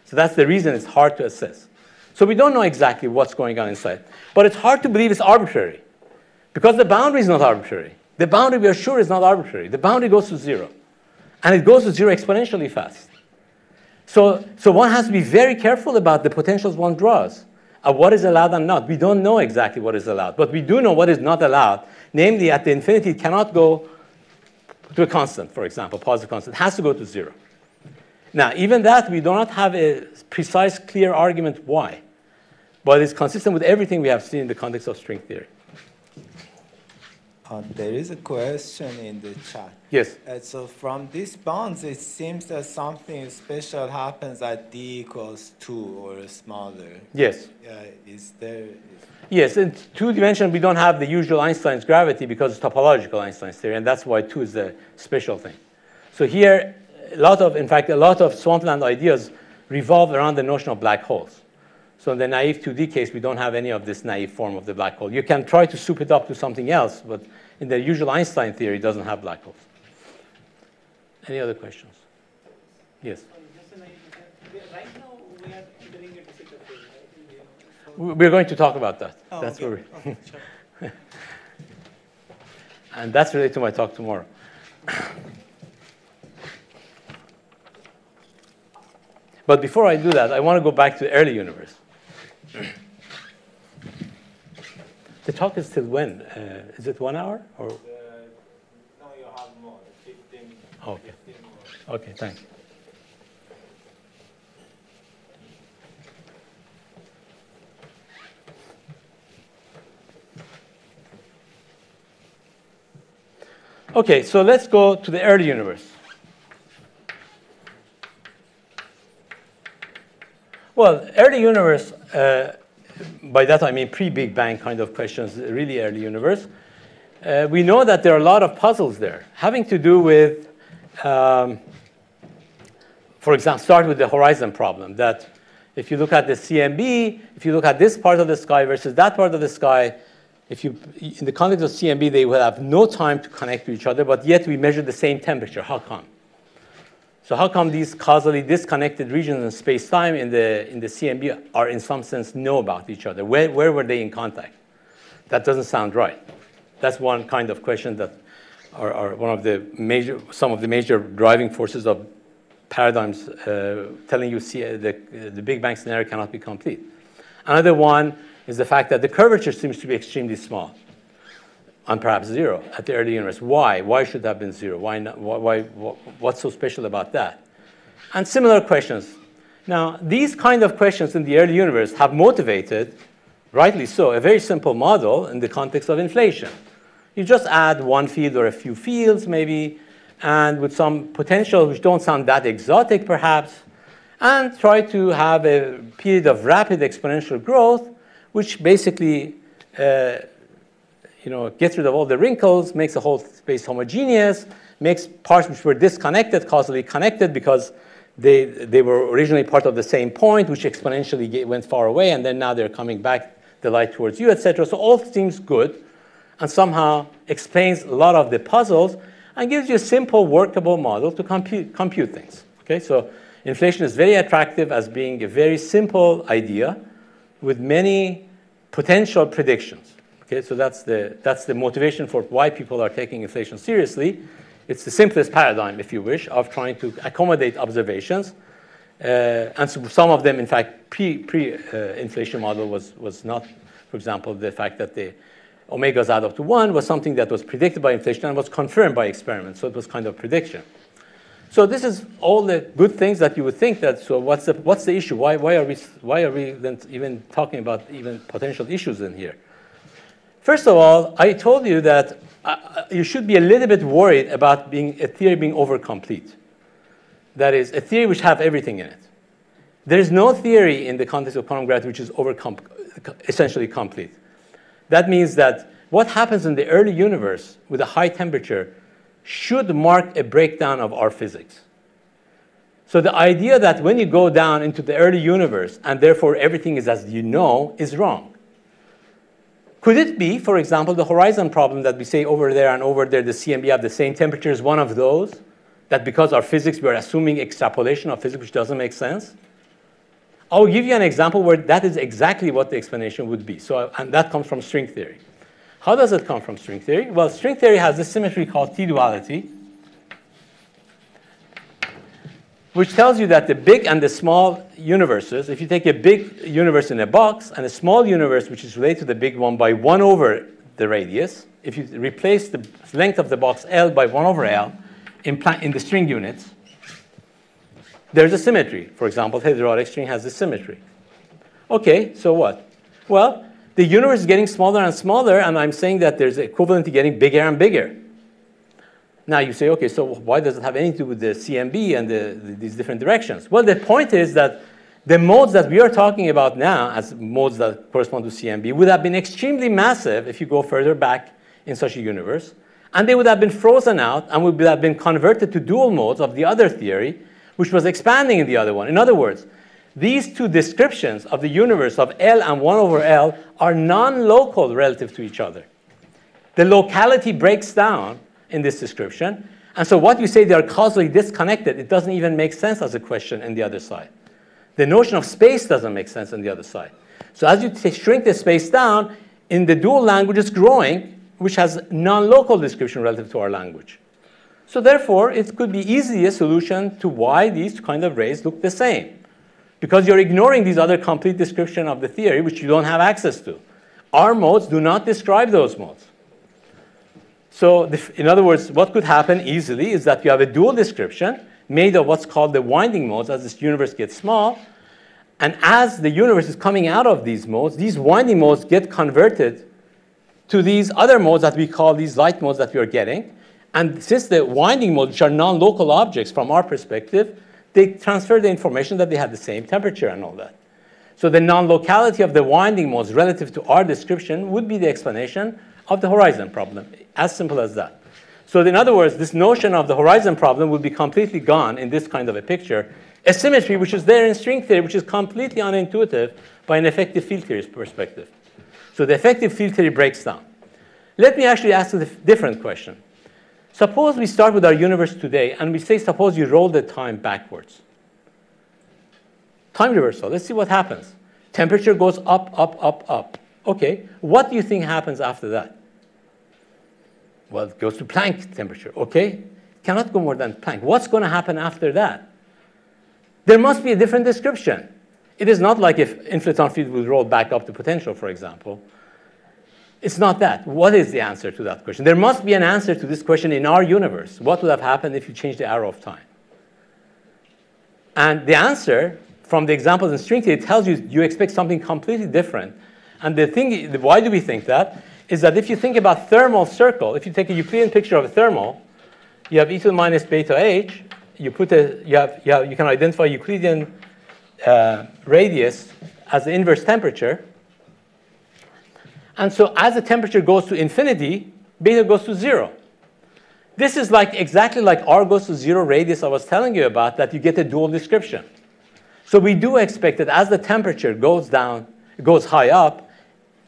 So that's the reason it's hard to assess. So we don't know exactly what's going on inside. But it's hard to believe it's arbitrary because the boundary is not arbitrary. The boundary we are sure is not arbitrary. The boundary goes to zero. And it goes to zero exponentially fast. So, so one has to be very careful about the potentials one draws, of what is allowed and not. We don't know exactly what is allowed, but we do know what is not allowed. Namely, at the infinity, it cannot go to a constant, for example, positive constant. It has to go to zero. Now, even that, we do not have a precise, clear argument why, but it's consistent with everything we have seen in the context of string theory. Uh, there is a question in the chat. Yes. Uh, so from these bonds, it seems that something special happens at d equals 2 or smaller. Yes. Uh, is there? Is Yes, in two dimension, we don't have the usual Einstein's gravity because it's topological Einstein's theory, and that's why two is the special thing. So here, a lot of, in fact, a lot of swampland ideas revolve around the notion of black holes. So in the naive 2D case, we don't have any of this naive form of the black hole. You can try to soup it up to something else, but in the usual Einstein theory, it doesn't have black holes. Any other questions? Yes. Right now, we are entering a difficult phase, right? So- We- We're going to talk about that. Oh, That's okay. where we, Okay, sure. and that's related to my talk tomorrow. But before I do that, I want to go back to the early universe. The talk is till when? Uh, is it one hour or? uh, no, you have more. 15, Okay. 15 more. Okay, thanks. Okay, so let's go to the early universe. Well, early universe, uh, by that I mean pre-Big Bang kind of questions, really early universe. Uh, we know that there are a lot of puzzles there having to do with um, for example, start with the horizon problem that if you look at the CMB, if you look at this part of the sky versus that part of the sky, if you, in the context of CMB, they will have no time to connect to each other, but yet we measure the same temperature. How come? So how come these causally disconnected regions in space-time in the, in the CMB are in some sense know about each other? Where, where were they in contact? That doesn't sound right. That's one kind of question that are, are one of the major, some of the major driving forces of paradigms uh, telling you see, uh, the, the Big Bang scenario cannot be complete. Another one is the fact that the curvature seems to be extremely small, and perhaps zero at the early universe. Why? Why should that have been zero? Why not? Why, why, what's so special about that? And similar questions. Now, these kind of questions in the early universe have motivated, rightly so, a very simple model in the context of inflation. You just add one field or a few fields, maybe, and with some potential which don't sound that exotic, perhaps, and try to have a period of rapid exponential growth, which basically uh, you know, gets rid of all the wrinkles, makes the whole space homogeneous, makes parts which were disconnected causally connected because they, they were originally part of the same point, which exponentially went far away, and then now they're coming back the light towards you, etc. So all seems good, and somehow explains a lot of the puzzles and gives you a simple workable model to compute, compute things. Okay, so inflation is very attractive as being a very simple idea with many potential predictions. Okay, so that's the, that's the motivation for why people are taking inflation seriously. It's the simplest paradigm, if you wish, of trying to accommodate observations. Uh, and so some of them, in fact, pre, pre uh, model was, was not, for example, the fact that the omegas add up to one was something that was predicted by inflation and was confirmed by experiments. So it was kind of prediction. So this is all the good things that you would think that. So what's the what's the issue? Why why are we why are we then even talking about even potential issues in here? First of all, I told you that uh, you should be a little bit worried about being a theory being over complete. That is a theory which have everything in it. There is no theory in the context of quantum gravity which is over essentially complete. That means that what happens in the early universe with a high temperature should mark a breakdown of our physics. So the idea that when you go down into the early universe and therefore everything is as you know is wrong. Could it be, for example, the horizon problem that we say over there and over there, the CMB have the same temperature is one of those? That because our physics, we are assuming extrapolation of physics, which doesn't make sense? I'll give you an example where that is exactly what the explanation would be. So, and that comes from string theory. How does it come from string theory? Well, string theory has this symmetry called T-duality, which tells you that the big and the small universes, if you take a big universe in a box and a small universe which is related to the big one by 1 over the radius, if you replace the length of the box L by 1 over L in, in the string units, there's a symmetry. For example, the heterotic string has a symmetry. Okay, so what? Well, the universe is getting smaller and smaller, and I'm saying that there's equivalent to getting bigger and bigger. Now you say, okay, so why does it have anything to do with the CMB and the, the, these different directions? Well, the point is that the modes that we are talking about now as modes that correspond to CMB would have been extremely massive if you go further back in such a universe. And they would have been frozen out and would have been converted to dual modes of the other theory, which was expanding in the other one. In other words, these two descriptions of the universe of L and 1 over L are non-local relative to each other. The locality breaks down in this description. And so what you say they are causally disconnected, it doesn't even make sense as a question in the other side. The notion of space doesn't make sense on the other side. So as you shrink the space down, in the dual language it's growing, which has non-local description relative to our language. So therefore, it could be easily a solution to why these kind of rays look the same. Because you're ignoring these other complete description of the theory, which you don't have access to. Our modes do not describe those modes. So in other words, what could happen easily is that you have a dual description made of what's called the winding modes as this universe gets small. And as the universe is coming out of these modes, these winding modes get converted to these other modes that we call these light modes that we are getting. And since the winding modes, which are non-local objects from our perspective, they transfer the information that they have the same temperature and all that. So the non-locality of the winding modes relative to our description would be the explanation of the horizon problem. As simple as that. So in other words, this notion of the horizon problem will be completely gone in this kind of a picture. A symmetry which is there in string theory, which is completely unintuitive by an effective field theory perspective. So the effective field theory breaks down. Let me actually ask a different question. Suppose we start with our universe today and we say, suppose you roll the time backwards. Time reversal, let's see what happens. Temperature goes up, up, up, up. Okay, what do you think happens after that? Well, it goes to Planck temperature, okay? Cannot go more than Planck. What's going to happen after that? There must be a different description. It is not like if inflaton field would roll back up to potential, for example. It's not that. What is the answer to that question? There must be an answer to this question in our universe. What would have happened if you changed the arrow of time? And the answer from the examples in string theory tells you you expect something completely different. And the thing, why do we think that? Is that if you think about thermal circle, if you take a Euclidean picture of a thermal, you have e to the minus beta h, you, put a, you, have, you, have, you can identify Euclidean uh, radius as the inverse temperature. And so as the temperature goes to infinity, beta goes to zero. This is like exactly like r goes to zero radius I was telling you about, that you get a dual description. So we do expect that as the temperature goes down, goes high up,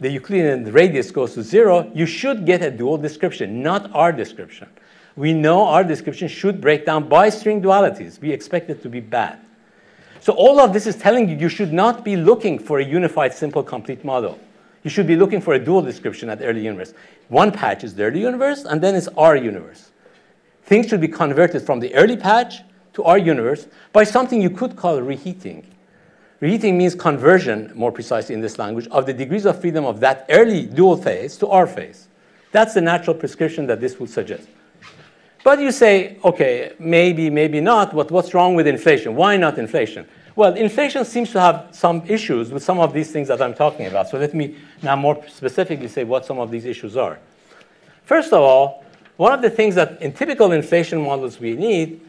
the Euclidean radius goes to zero, you should get a dual description, not our description. We know our description should break down by string dualities. We expect it to be bad. So all of this is telling you you should not be looking for a unified, simple, complete model. You should be looking for a dual description at early universe. One patch is the early universe, and then it's our universe. Things should be converted from the early patch to our universe by something you could call reheating. Reheating means conversion, more precisely in this language, of the degrees of freedom of that early dual phase to our phase. That's the natural prescription that this would suggest. But you say, okay, maybe, maybe not, but what's wrong with inflation? Why not inflation? Well, inflation seems to have some issues with some of these things that I'm talking about. So let me now more specifically say what some of these issues are. First of all, one of the things that in typical inflation models we need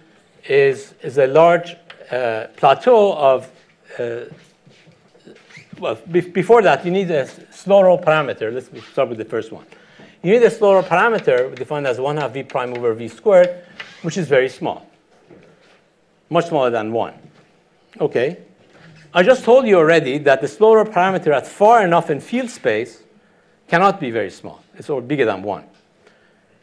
is, is a large uh, plateau of Uh, well, be before that, you need a slow roll parameter. Let's start with the first one. You need a slow roll parameter defined as 1 half v prime over v squared, which is very small, much smaller than 1. Okay. I just told you already that the slow roll parameter at far enough in field space cannot be very small. It's all bigger than 1.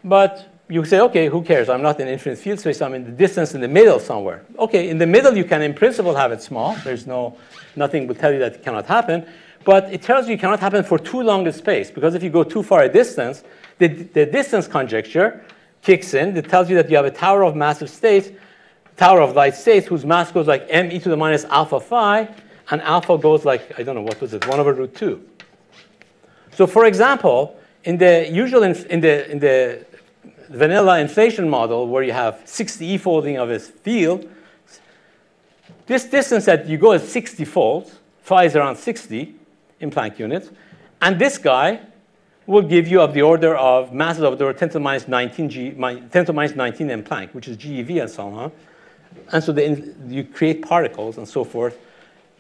But you say, okay, who cares? I'm not in infinite field space. I'm in the distance in the middle somewhere. Okay, in the middle, you can in principle have it small. There's no, nothing will tell you that it cannot happen. But it tells you it cannot happen for too long a space because if you go too far a distance, the, the distance conjecture kicks in. It tells you that you have a tower of massive states, tower of light states whose mass goes like m e to the minus alpha phi, and alpha goes like, I don't know, what was it, 1 over root 2. So for example, in the usual, in, in the, in the vanilla inflation model where you have 60 e folding of a field, this distance that you go is 60 folds, phi is around 60 in Planck units, And this guy will give you of the order of masses of the order 10 to the minus 19 G, 10 to the minus 19 m Planck, which is GeV and so on. And so the, you create particles and so forth,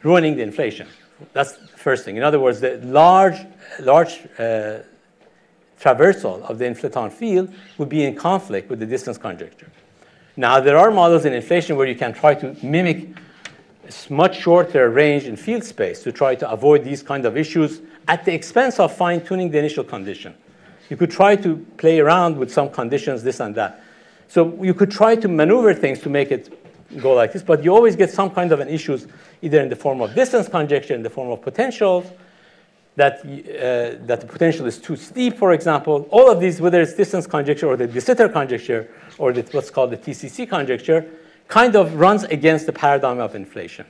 ruining the inflation. That's the first thing. In other words, the large, large uh, traversal of the inflaton field would be in conflict with the distance conjecture. Now, there are models in inflation where you can try to mimic much shorter range in field space to try to avoid these kind of issues at the expense of fine-tuning the initial condition. You could try to play around with some conditions, this and that. So you could try to maneuver things to make it go like this, but you always get some kind of an issues either in the form of distance conjecture, in the form of potentials, that, uh, that the potential is too steep, for example. All of these, whether it's distance conjecture or the de Sitter conjecture or the, what's called the TCC conjecture, kind of runs against the paradigm of inflation.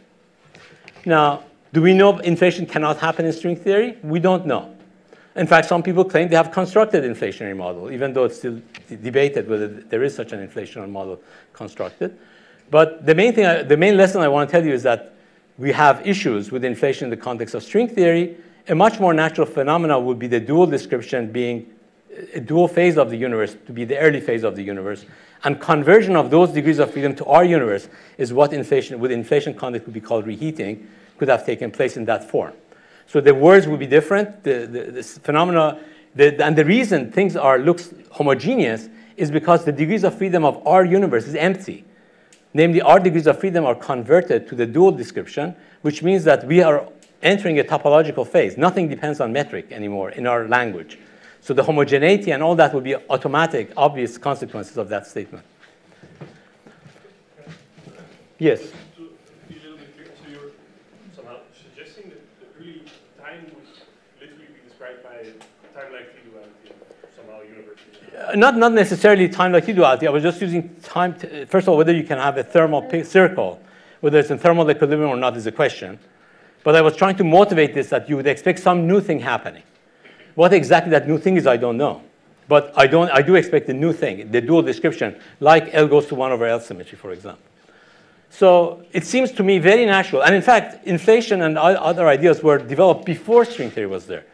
Now, do we know inflation cannot happen in string theory? We don't know. In fact, some people claim they have constructed inflationary model, even though it's still debated whether there is such an inflationary model constructed. But the main thing, I, the main lesson I want to tell you is that we have issues with inflation in the context of string theory. A much more natural phenomenon would be the dual description being a dual phase of the universe to be the early phase of the universe. And conversion of those degrees of freedom to our universe is what inflation, with inflation context would be called reheating, could have taken place in that form. So the words would be different. The, the, this phenomena, the, and the reason things are looks homogeneous is because the degrees of freedom of our universe is empty. Namely, our degrees of freedom are converted to the dual description, which means that we are entering a topological phase. Nothing depends on metric anymore in our language. So the homogeneity and all that will be automatic, obvious consequences of that statement. Yes? To be a little bit clear, so you're somehow suggesting that the early time would literally be described by time-like T duality somehow universe. Uh, not, not necessarily time-like duality. I was just using time. To, first of all, whether you can have a thermal circle, whether it's in thermal equilibrium or not is a question. But I was trying to motivate this that you would expect some new thing happening. What exactly that new thing is, I don't know. But I, don't, I do expect a new thing, the dual description, like L goes to 1 over L symmetry, for example. So it seems to me very natural. And in fact, inflation and other ideas were developed before string theory was there.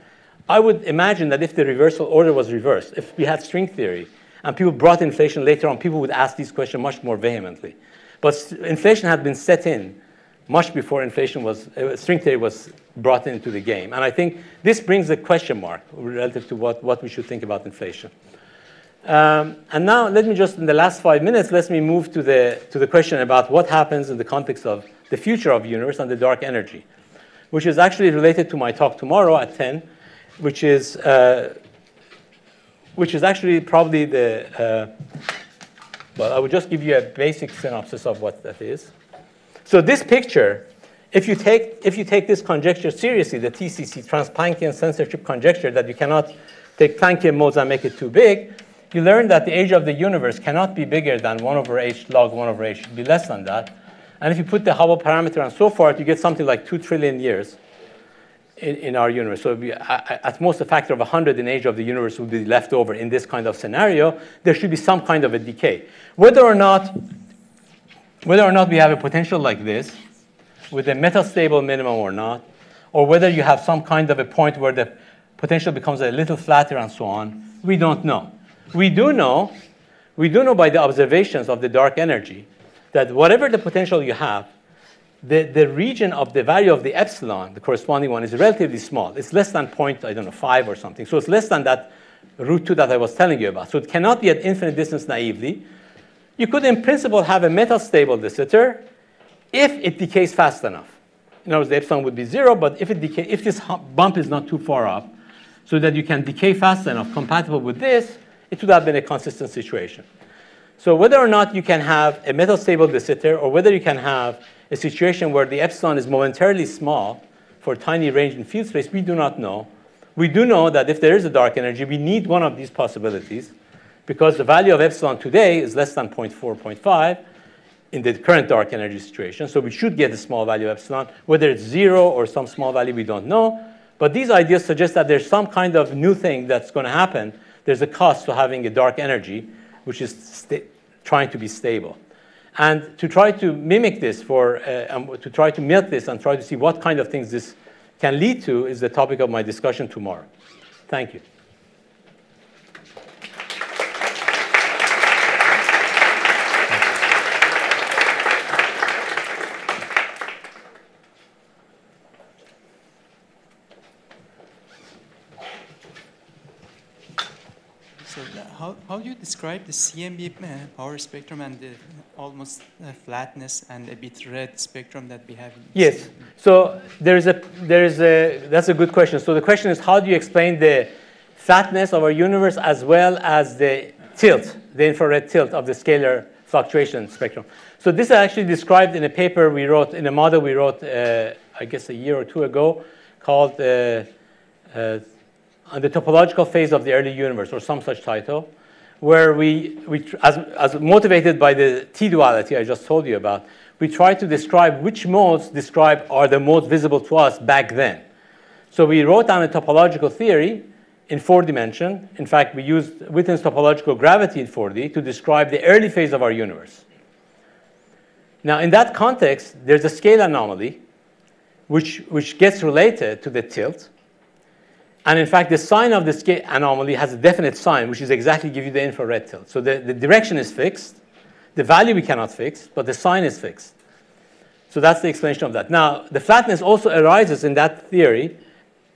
I would imagine that if the reversal order was reversed, if we had string theory and people brought inflation later on, people would ask these questions much more vehemently. But inflation had been set in much before inflation was, uh, string theory was brought into the game. And I think this brings a question mark relative to what, what we should think about inflation. Um, and now let me just, in the last five minutes, let me move to the, to the question about what happens in the context of the future of the universe and the dark energy, which is actually related to my talk tomorrow at 10, which is, uh, which is actually probably the, uh, well, I will just give you a basic synopsis of what that is. So this picture, if you take, if you take this conjecture seriously, the TCC, Trans-Planckian censorship conjecture, that you cannot take Planckian modes and make it too big, you learn that the age of the universe cannot be bigger than 1 over h log 1 over h. It should be less than that. And if you put the Hubble parameter and so forth, you get something like 2 trillion years in, in our universe. So be, at most, a factor of 100 in age of the universe would be left over in this kind of scenario. There should be some kind of a decay. Whether or not, whether or not we have a potential like this, with a metastable minimum or not, or whether you have some kind of a point where the potential becomes a little flatter and so on, we don't know. We do know, we do know by the observations of the dark energy that whatever the potential you have, the, the region of the value of the epsilon, the corresponding one, is relatively small. It's less than point, I don't know, five or something. So it's less than that root 2 that I was telling you about. So it cannot be at infinite distance naively. You could, in principle, have a metastable de Sitter if it decays fast enough. In other words, the epsilon would be zero, but if, it decay, if this bump is not too far up, so that you can decay fast enough compatible with this, it would have been a consistent situation. So whether or not you can have a metastable de Sitter or whether you can have a situation where the epsilon is momentarily small for tiny range in field space, we do not know. We do know that if there is a dark energy, we need one of these possibilities because the value of epsilon today is less than 0.4, 0.5 in the current dark energy situation. So we should get a small value of epsilon. Whether it's zero or some small value, we don't know. But these ideas suggest that there's some kind of new thing that's going to happen there's a cost to having a dark energy, which is trying to be stable. And to try to mimic this for, uh, um, to try to milk this and try to see what kind of things this can lead to is the topic of my discussion tomorrow. Thank you. So yeah, how, do you describe the CMB power spectrum and the almost uh, flatness and a bit red spectrum that we have? Yes. So there is a there is a that's a good question. So the question is how do you explain the flatness of our universe as well as the tilt, the infrared tilt of the scalar fluctuation spectrum. So this is actually described in a paper we wrote in a model we wrote uh, I guess a year or two ago called uh, uh, on the topological phase of the early universe, or some such title, where we, we as, as motivated by the T-duality I just told you about, we try to describe which modes describe are the most visible to us back then. So we wrote down a topological theory in four dimension. In fact, we used Witten's topological gravity in 4D to describe the early phase of our universe. Now, in that context, there's a scale anomaly which, which gets related to the tilt. And in fact, the sign of scale anomaly has a definite sign, which is exactly give you the infrared tilt. So the, the direction is fixed. The value we cannot fix, but the sign is fixed. So that's the explanation of that. Now, the flatness also arises in that theory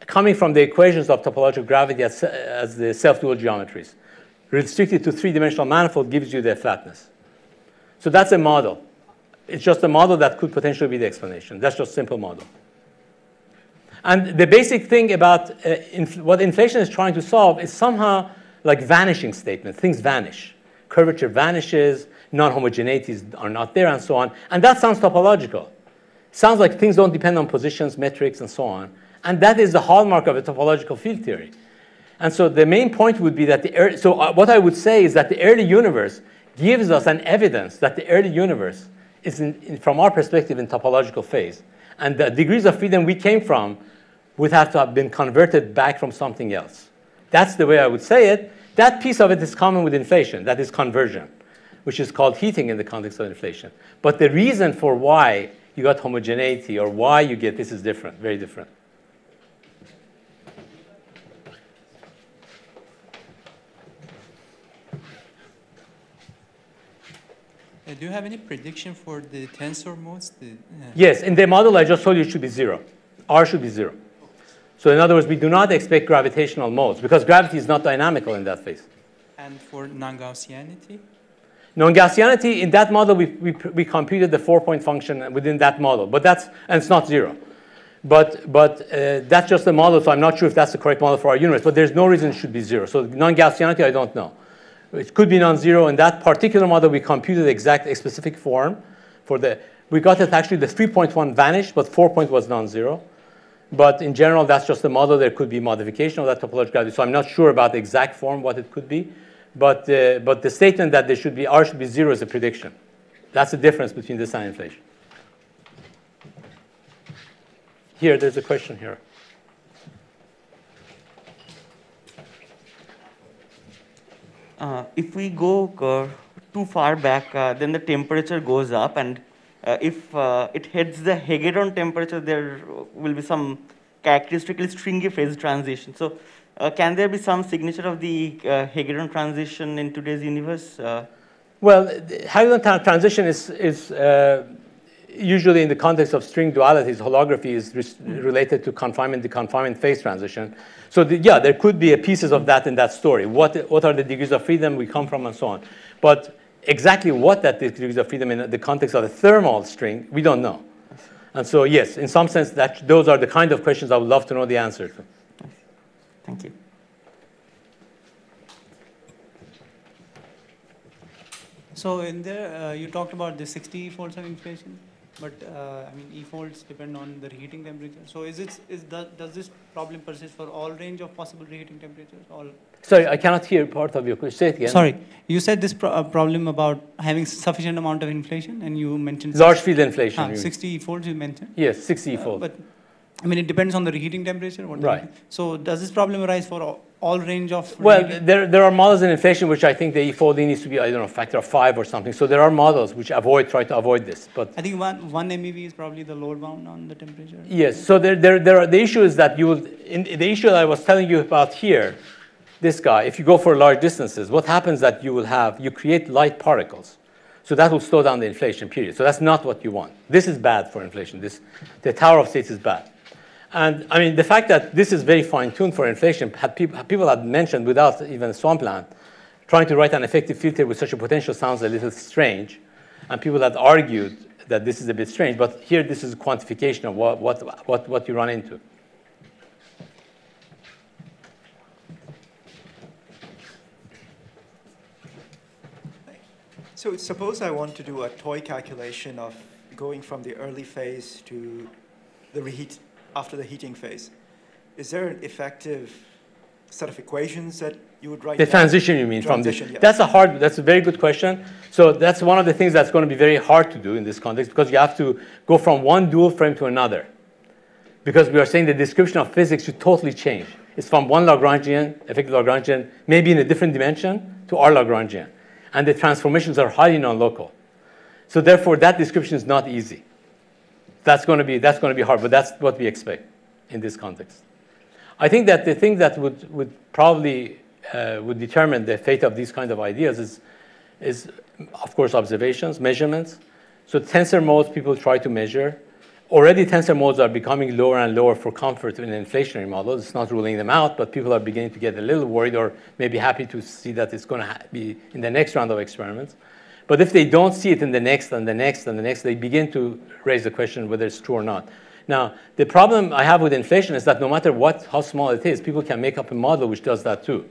coming from the equations of topological gravity as, as the self-dual geometries. Restricted to three-dimensional manifold gives you the flatness. So that's a model. It's just a model that could potentially be the explanation. That's just simple model. And the basic thing about uh, inf- what inflation is trying to solve is somehow like vanishing statement. Things vanish. Curvature vanishes, non-homogeneities are not there, and so on. And that sounds topological. Sounds like things don't depend on positions, metrics, and so on. And that is the hallmark of a topological field theory. And so the main point would be that the early, so uh, what I would say is that the early universe gives us an evidence that the early universe is, in, in, from our perspective, in topological phase. And the degrees of freedom we came from would have to have been converted back from something else. That's the way I would say it. That piece of it is common with inflation, that is conversion, which is called heating in the context of inflation. But the reason for why you got homogeneity or why you get this is different, very different. Uh, do you have any prediction for the tensor modes? The, uh, Yes, in the model I just told you it should be zero. R should be zero. So in other words, we do not expect gravitational modes because gravity is not dynamical in that phase. And for non-Gaussianity? Non-Gaussianity, in that model, we, we, we computed the four-point function within that model, but that's, and it's not zero. But, but uh, that's just a model, so I'm not sure if that's the correct model for our universe, but there's no reason it should be zero. So non-Gaussianity, I don't know. It could be non-zero. In that particular model, we computed the exact a specific form for the, we got it actually, the 3.1 vanished, but 4 point was non-zero. But in general, that's just a model. There could be modification of that topological gravity. So I'm not sure about the exact form, what it could be. But, uh, but the statement that there should be R should be zero is a prediction. That's the difference between this and inflation. Here, there's a question here. Uh, if we go uh, too far back, uh, then the temperature goes up, and if uh, it hits the Hagedorn temperature, there will be some characteristically stringy phase transition. So, uh, can there be some signature of the uh, Hagedorn transition in today's universe? Uh, Well, Hagedorn tra- transition is, is uh, usually in the context of string dualities, holography is res- related to confinement to confinement phase transition. So the, yeah, there could be a pieces of that in that story. What, what are the degrees of freedom we come from and so on. But exactly what that degrees of freedom in the context of a thermal string, we don't know. And so yes, in some sense, that, those are the kind of questions I would love to know the answer to. thank you. So in there, uh, you talked about the 60 folds of inflation, but uh, I mean, E folds depend on the reheating temperature. So is it is the, does this problem persist for all range of possible reheating temperatures? All. Sorry, I cannot hear part of your question. Say it again. Sorry, you said this pro- uh, problem about having sufficient amount of inflation, and you mentioned Large field inflation. Ah, 60 folds you mentioned. Yes, 60 Uh, fold. but I mean, it depends on the reheating temperature. Right. So does this problem arise for all, all range of Well, reheating? there, there are models in inflation which I think the E4D needs to be, I don't know, factor of five or something. So there are models which avoid, try to avoid this. But I think one, one MeV is probably the lower bound on the temperature. yes, so there, there, there are, the issue is that you will, in, the issue that I was telling you about here, this guy, if you go for large distances, what happens that you will have, you create light particles. So that will slow down the inflation period. So that's not what you want. This is bad for inflation. This, the tower of states is bad. And I mean, the fact that this is very fine-tuned for inflation, had people, people had mentioned without even swampland, trying to write an effective filter with such a potential sounds a little strange. And people had argued that this is a bit strange, but here this is a quantification of what, what, what, what you run into. So suppose I want to do a toy calculation of going from the early phase to the reheat after the heating phase. Is there an effective set of equations that you would write The down? transition, you mean, from this? Transition. That's a hard, that's a very good question. So that's one of the things that's going to be very hard to do in this context because you have to go from one dual frame to another. Because we are saying the description of physics should totally change. It's from one Lagrangian, effective Lagrangian, maybe in a different dimension, to our Lagrangian. And the transformations are highly non-local. So therefore, that description is not easy. That's going to be, that's going to be hard, but that's what we expect in this context. I think that the thing that would, would probably uh, would determine the fate of these kind of ideas is, is, of course, observations, measurements. So tensor modes people try to measure. Already tensor modes are becoming lower and lower for comfort in inflationary models. It's not ruling them out, but people are beginning to get a little worried or maybe happy to see that it's going to be in the next round of experiments. But if they don't see it in the next and the next and the next, they begin to raise the question whether it's true or not. Now, the problem I have with inflation is that no matter what, how small it is, people can make up a model which does that too.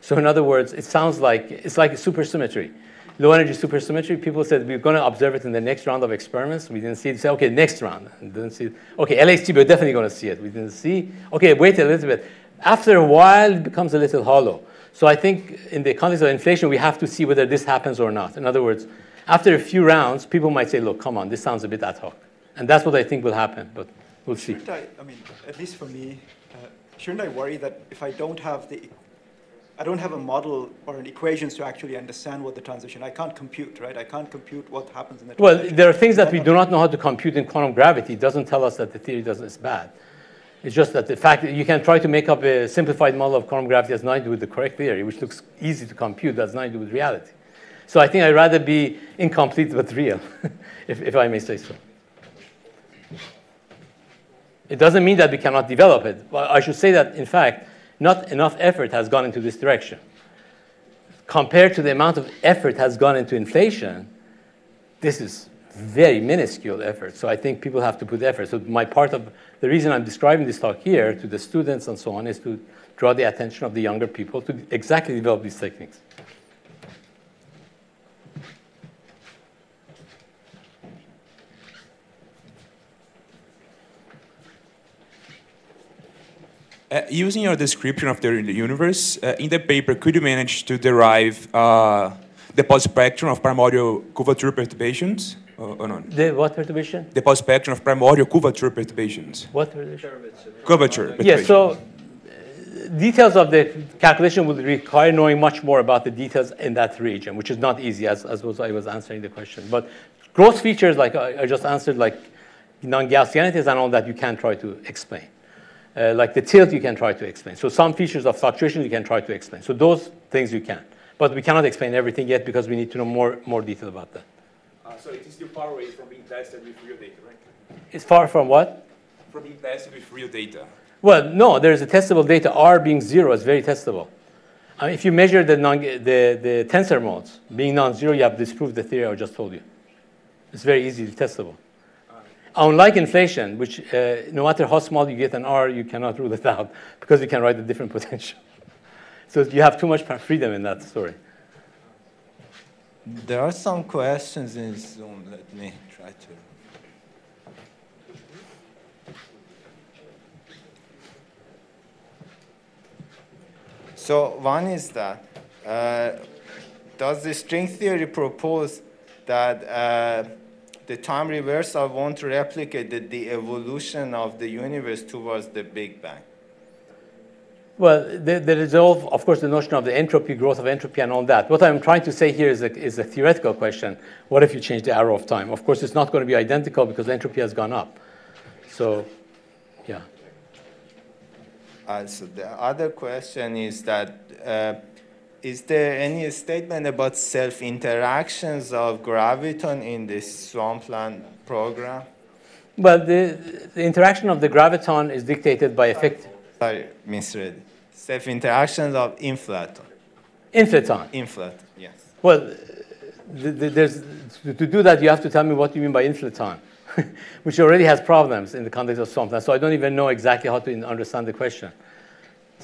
So in other words, it sounds like it's like a supersymmetry. Low energy supersymmetry, people said we're going to observe it in the next round of experiments. We didn't see it. Say, okay, next round. Didn't see it. Okay, LHC, we're definitely going to see it. We didn't see. Okay, wait a little bit. After a while, it becomes a little hollow. So I think in the context of inflation, we have to see whether this happens or not. In other words, after a few rounds, people might say, look, come on, this sounds a bit ad hoc. And that's what I think will happen, but we'll see. Shouldn't I, I mean, at least for me, uh, shouldn't I worry that if I don't have the, I don't have a model or an equations to actually understand what the transition, I can't compute, right? I can't compute what happens in the Well, transition. there are things that we do not know how to compute in quantum gravity. It doesn't tell us that the theory doesn't, is bad. It's just that the fact that you can try to make up a simplified model of quantum gravity has nothing to do with the correct theory, which looks easy to compute, has nothing to do with reality. So I think I'd rather be incomplete but real, if, if I may say so. It doesn't mean that we cannot develop it. Well, I should say that, in fact, not enough effort has gone into this direction. Compared to the amount of effort has gone into inflation, this is very minuscule effort. So I think people have to put effort. So my part of the reason I'm describing this talk here to the students and so on is to draw the attention of the younger people to exactly develop these techniques. Uh, using your description of the universe, uh, in the paper, could you manage to derive uh, the pulse spectrum of primordial curvature perturbations? Or, or not? The what perturbation? The pulse spectrum of primordial curvature perturbations. What perturbation? Curvature. Yeah, perturbations. so uh, details of the calculation would require knowing much more about the details in that region, which is not easy, as, as was, I was answering the question. But gross features, like I, I just answered, like non-Gaussianities and all that, you can try to explain. Uh, like the tilt, you can try to explain. So some features of fluctuation, you can try to explain. So those things you can. But we cannot explain everything yet because we need to know more, more detail about that. Uh, so it is still far away from being tested with real data, right? It's far from what? From being tested with real data. Well, no, there's a testable data. R being zero is very testable. I mean, if you measure the, non, the, the tensor modes being non-zero, you have disproved the theory I just told you. It's very easily testable. Unlike inflation, which uh, no matter how small you get an R, you cannot rule it out because you can write a different potential. so you have too much freedom in that story. There are some questions in Zoom. Let me try to. So one is that uh, does the string theory propose that uh, the time reversal won't replicate the, the evolution of the universe towards the Big Bang? Well, there, there is all, of course, the notion of the entropy, growth of entropy, and all that. What I'm trying to say here is a, is a theoretical question. What if you change the arrow of time? Of course, it's not going to be identical because entropy has gone up. So, yeah. Uh, so the other question is that uh, is there any statement about self-interactions of graviton in this swampland program? Well, the, the interaction of the graviton is dictated by effect. Sorry, misread. Self-interactions of inflaton. Inflaton. Inflaton, yes. Well, th- th- there's, to to do that, you have to tell me what you mean by inflaton, which already has problems in the context of swampland. So I don't even know exactly how to understand the question.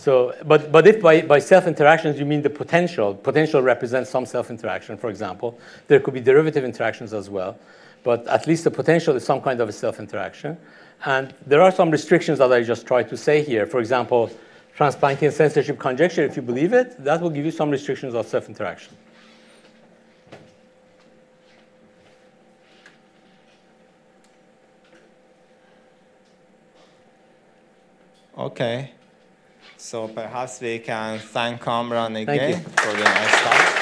So, but, but if by, by self-interactions you mean the potential, potential represents some self-interaction, for example, there could be derivative interactions as well, but at least the potential is some kind of a self-interaction. And there are some restrictions that I just tried to say here. For example, Transplanckian censorship conjecture, if you believe it, that will give you some restrictions of self-interaction. Okay. So perhaps we can thank Cumrun Thank again you. for the nice talk.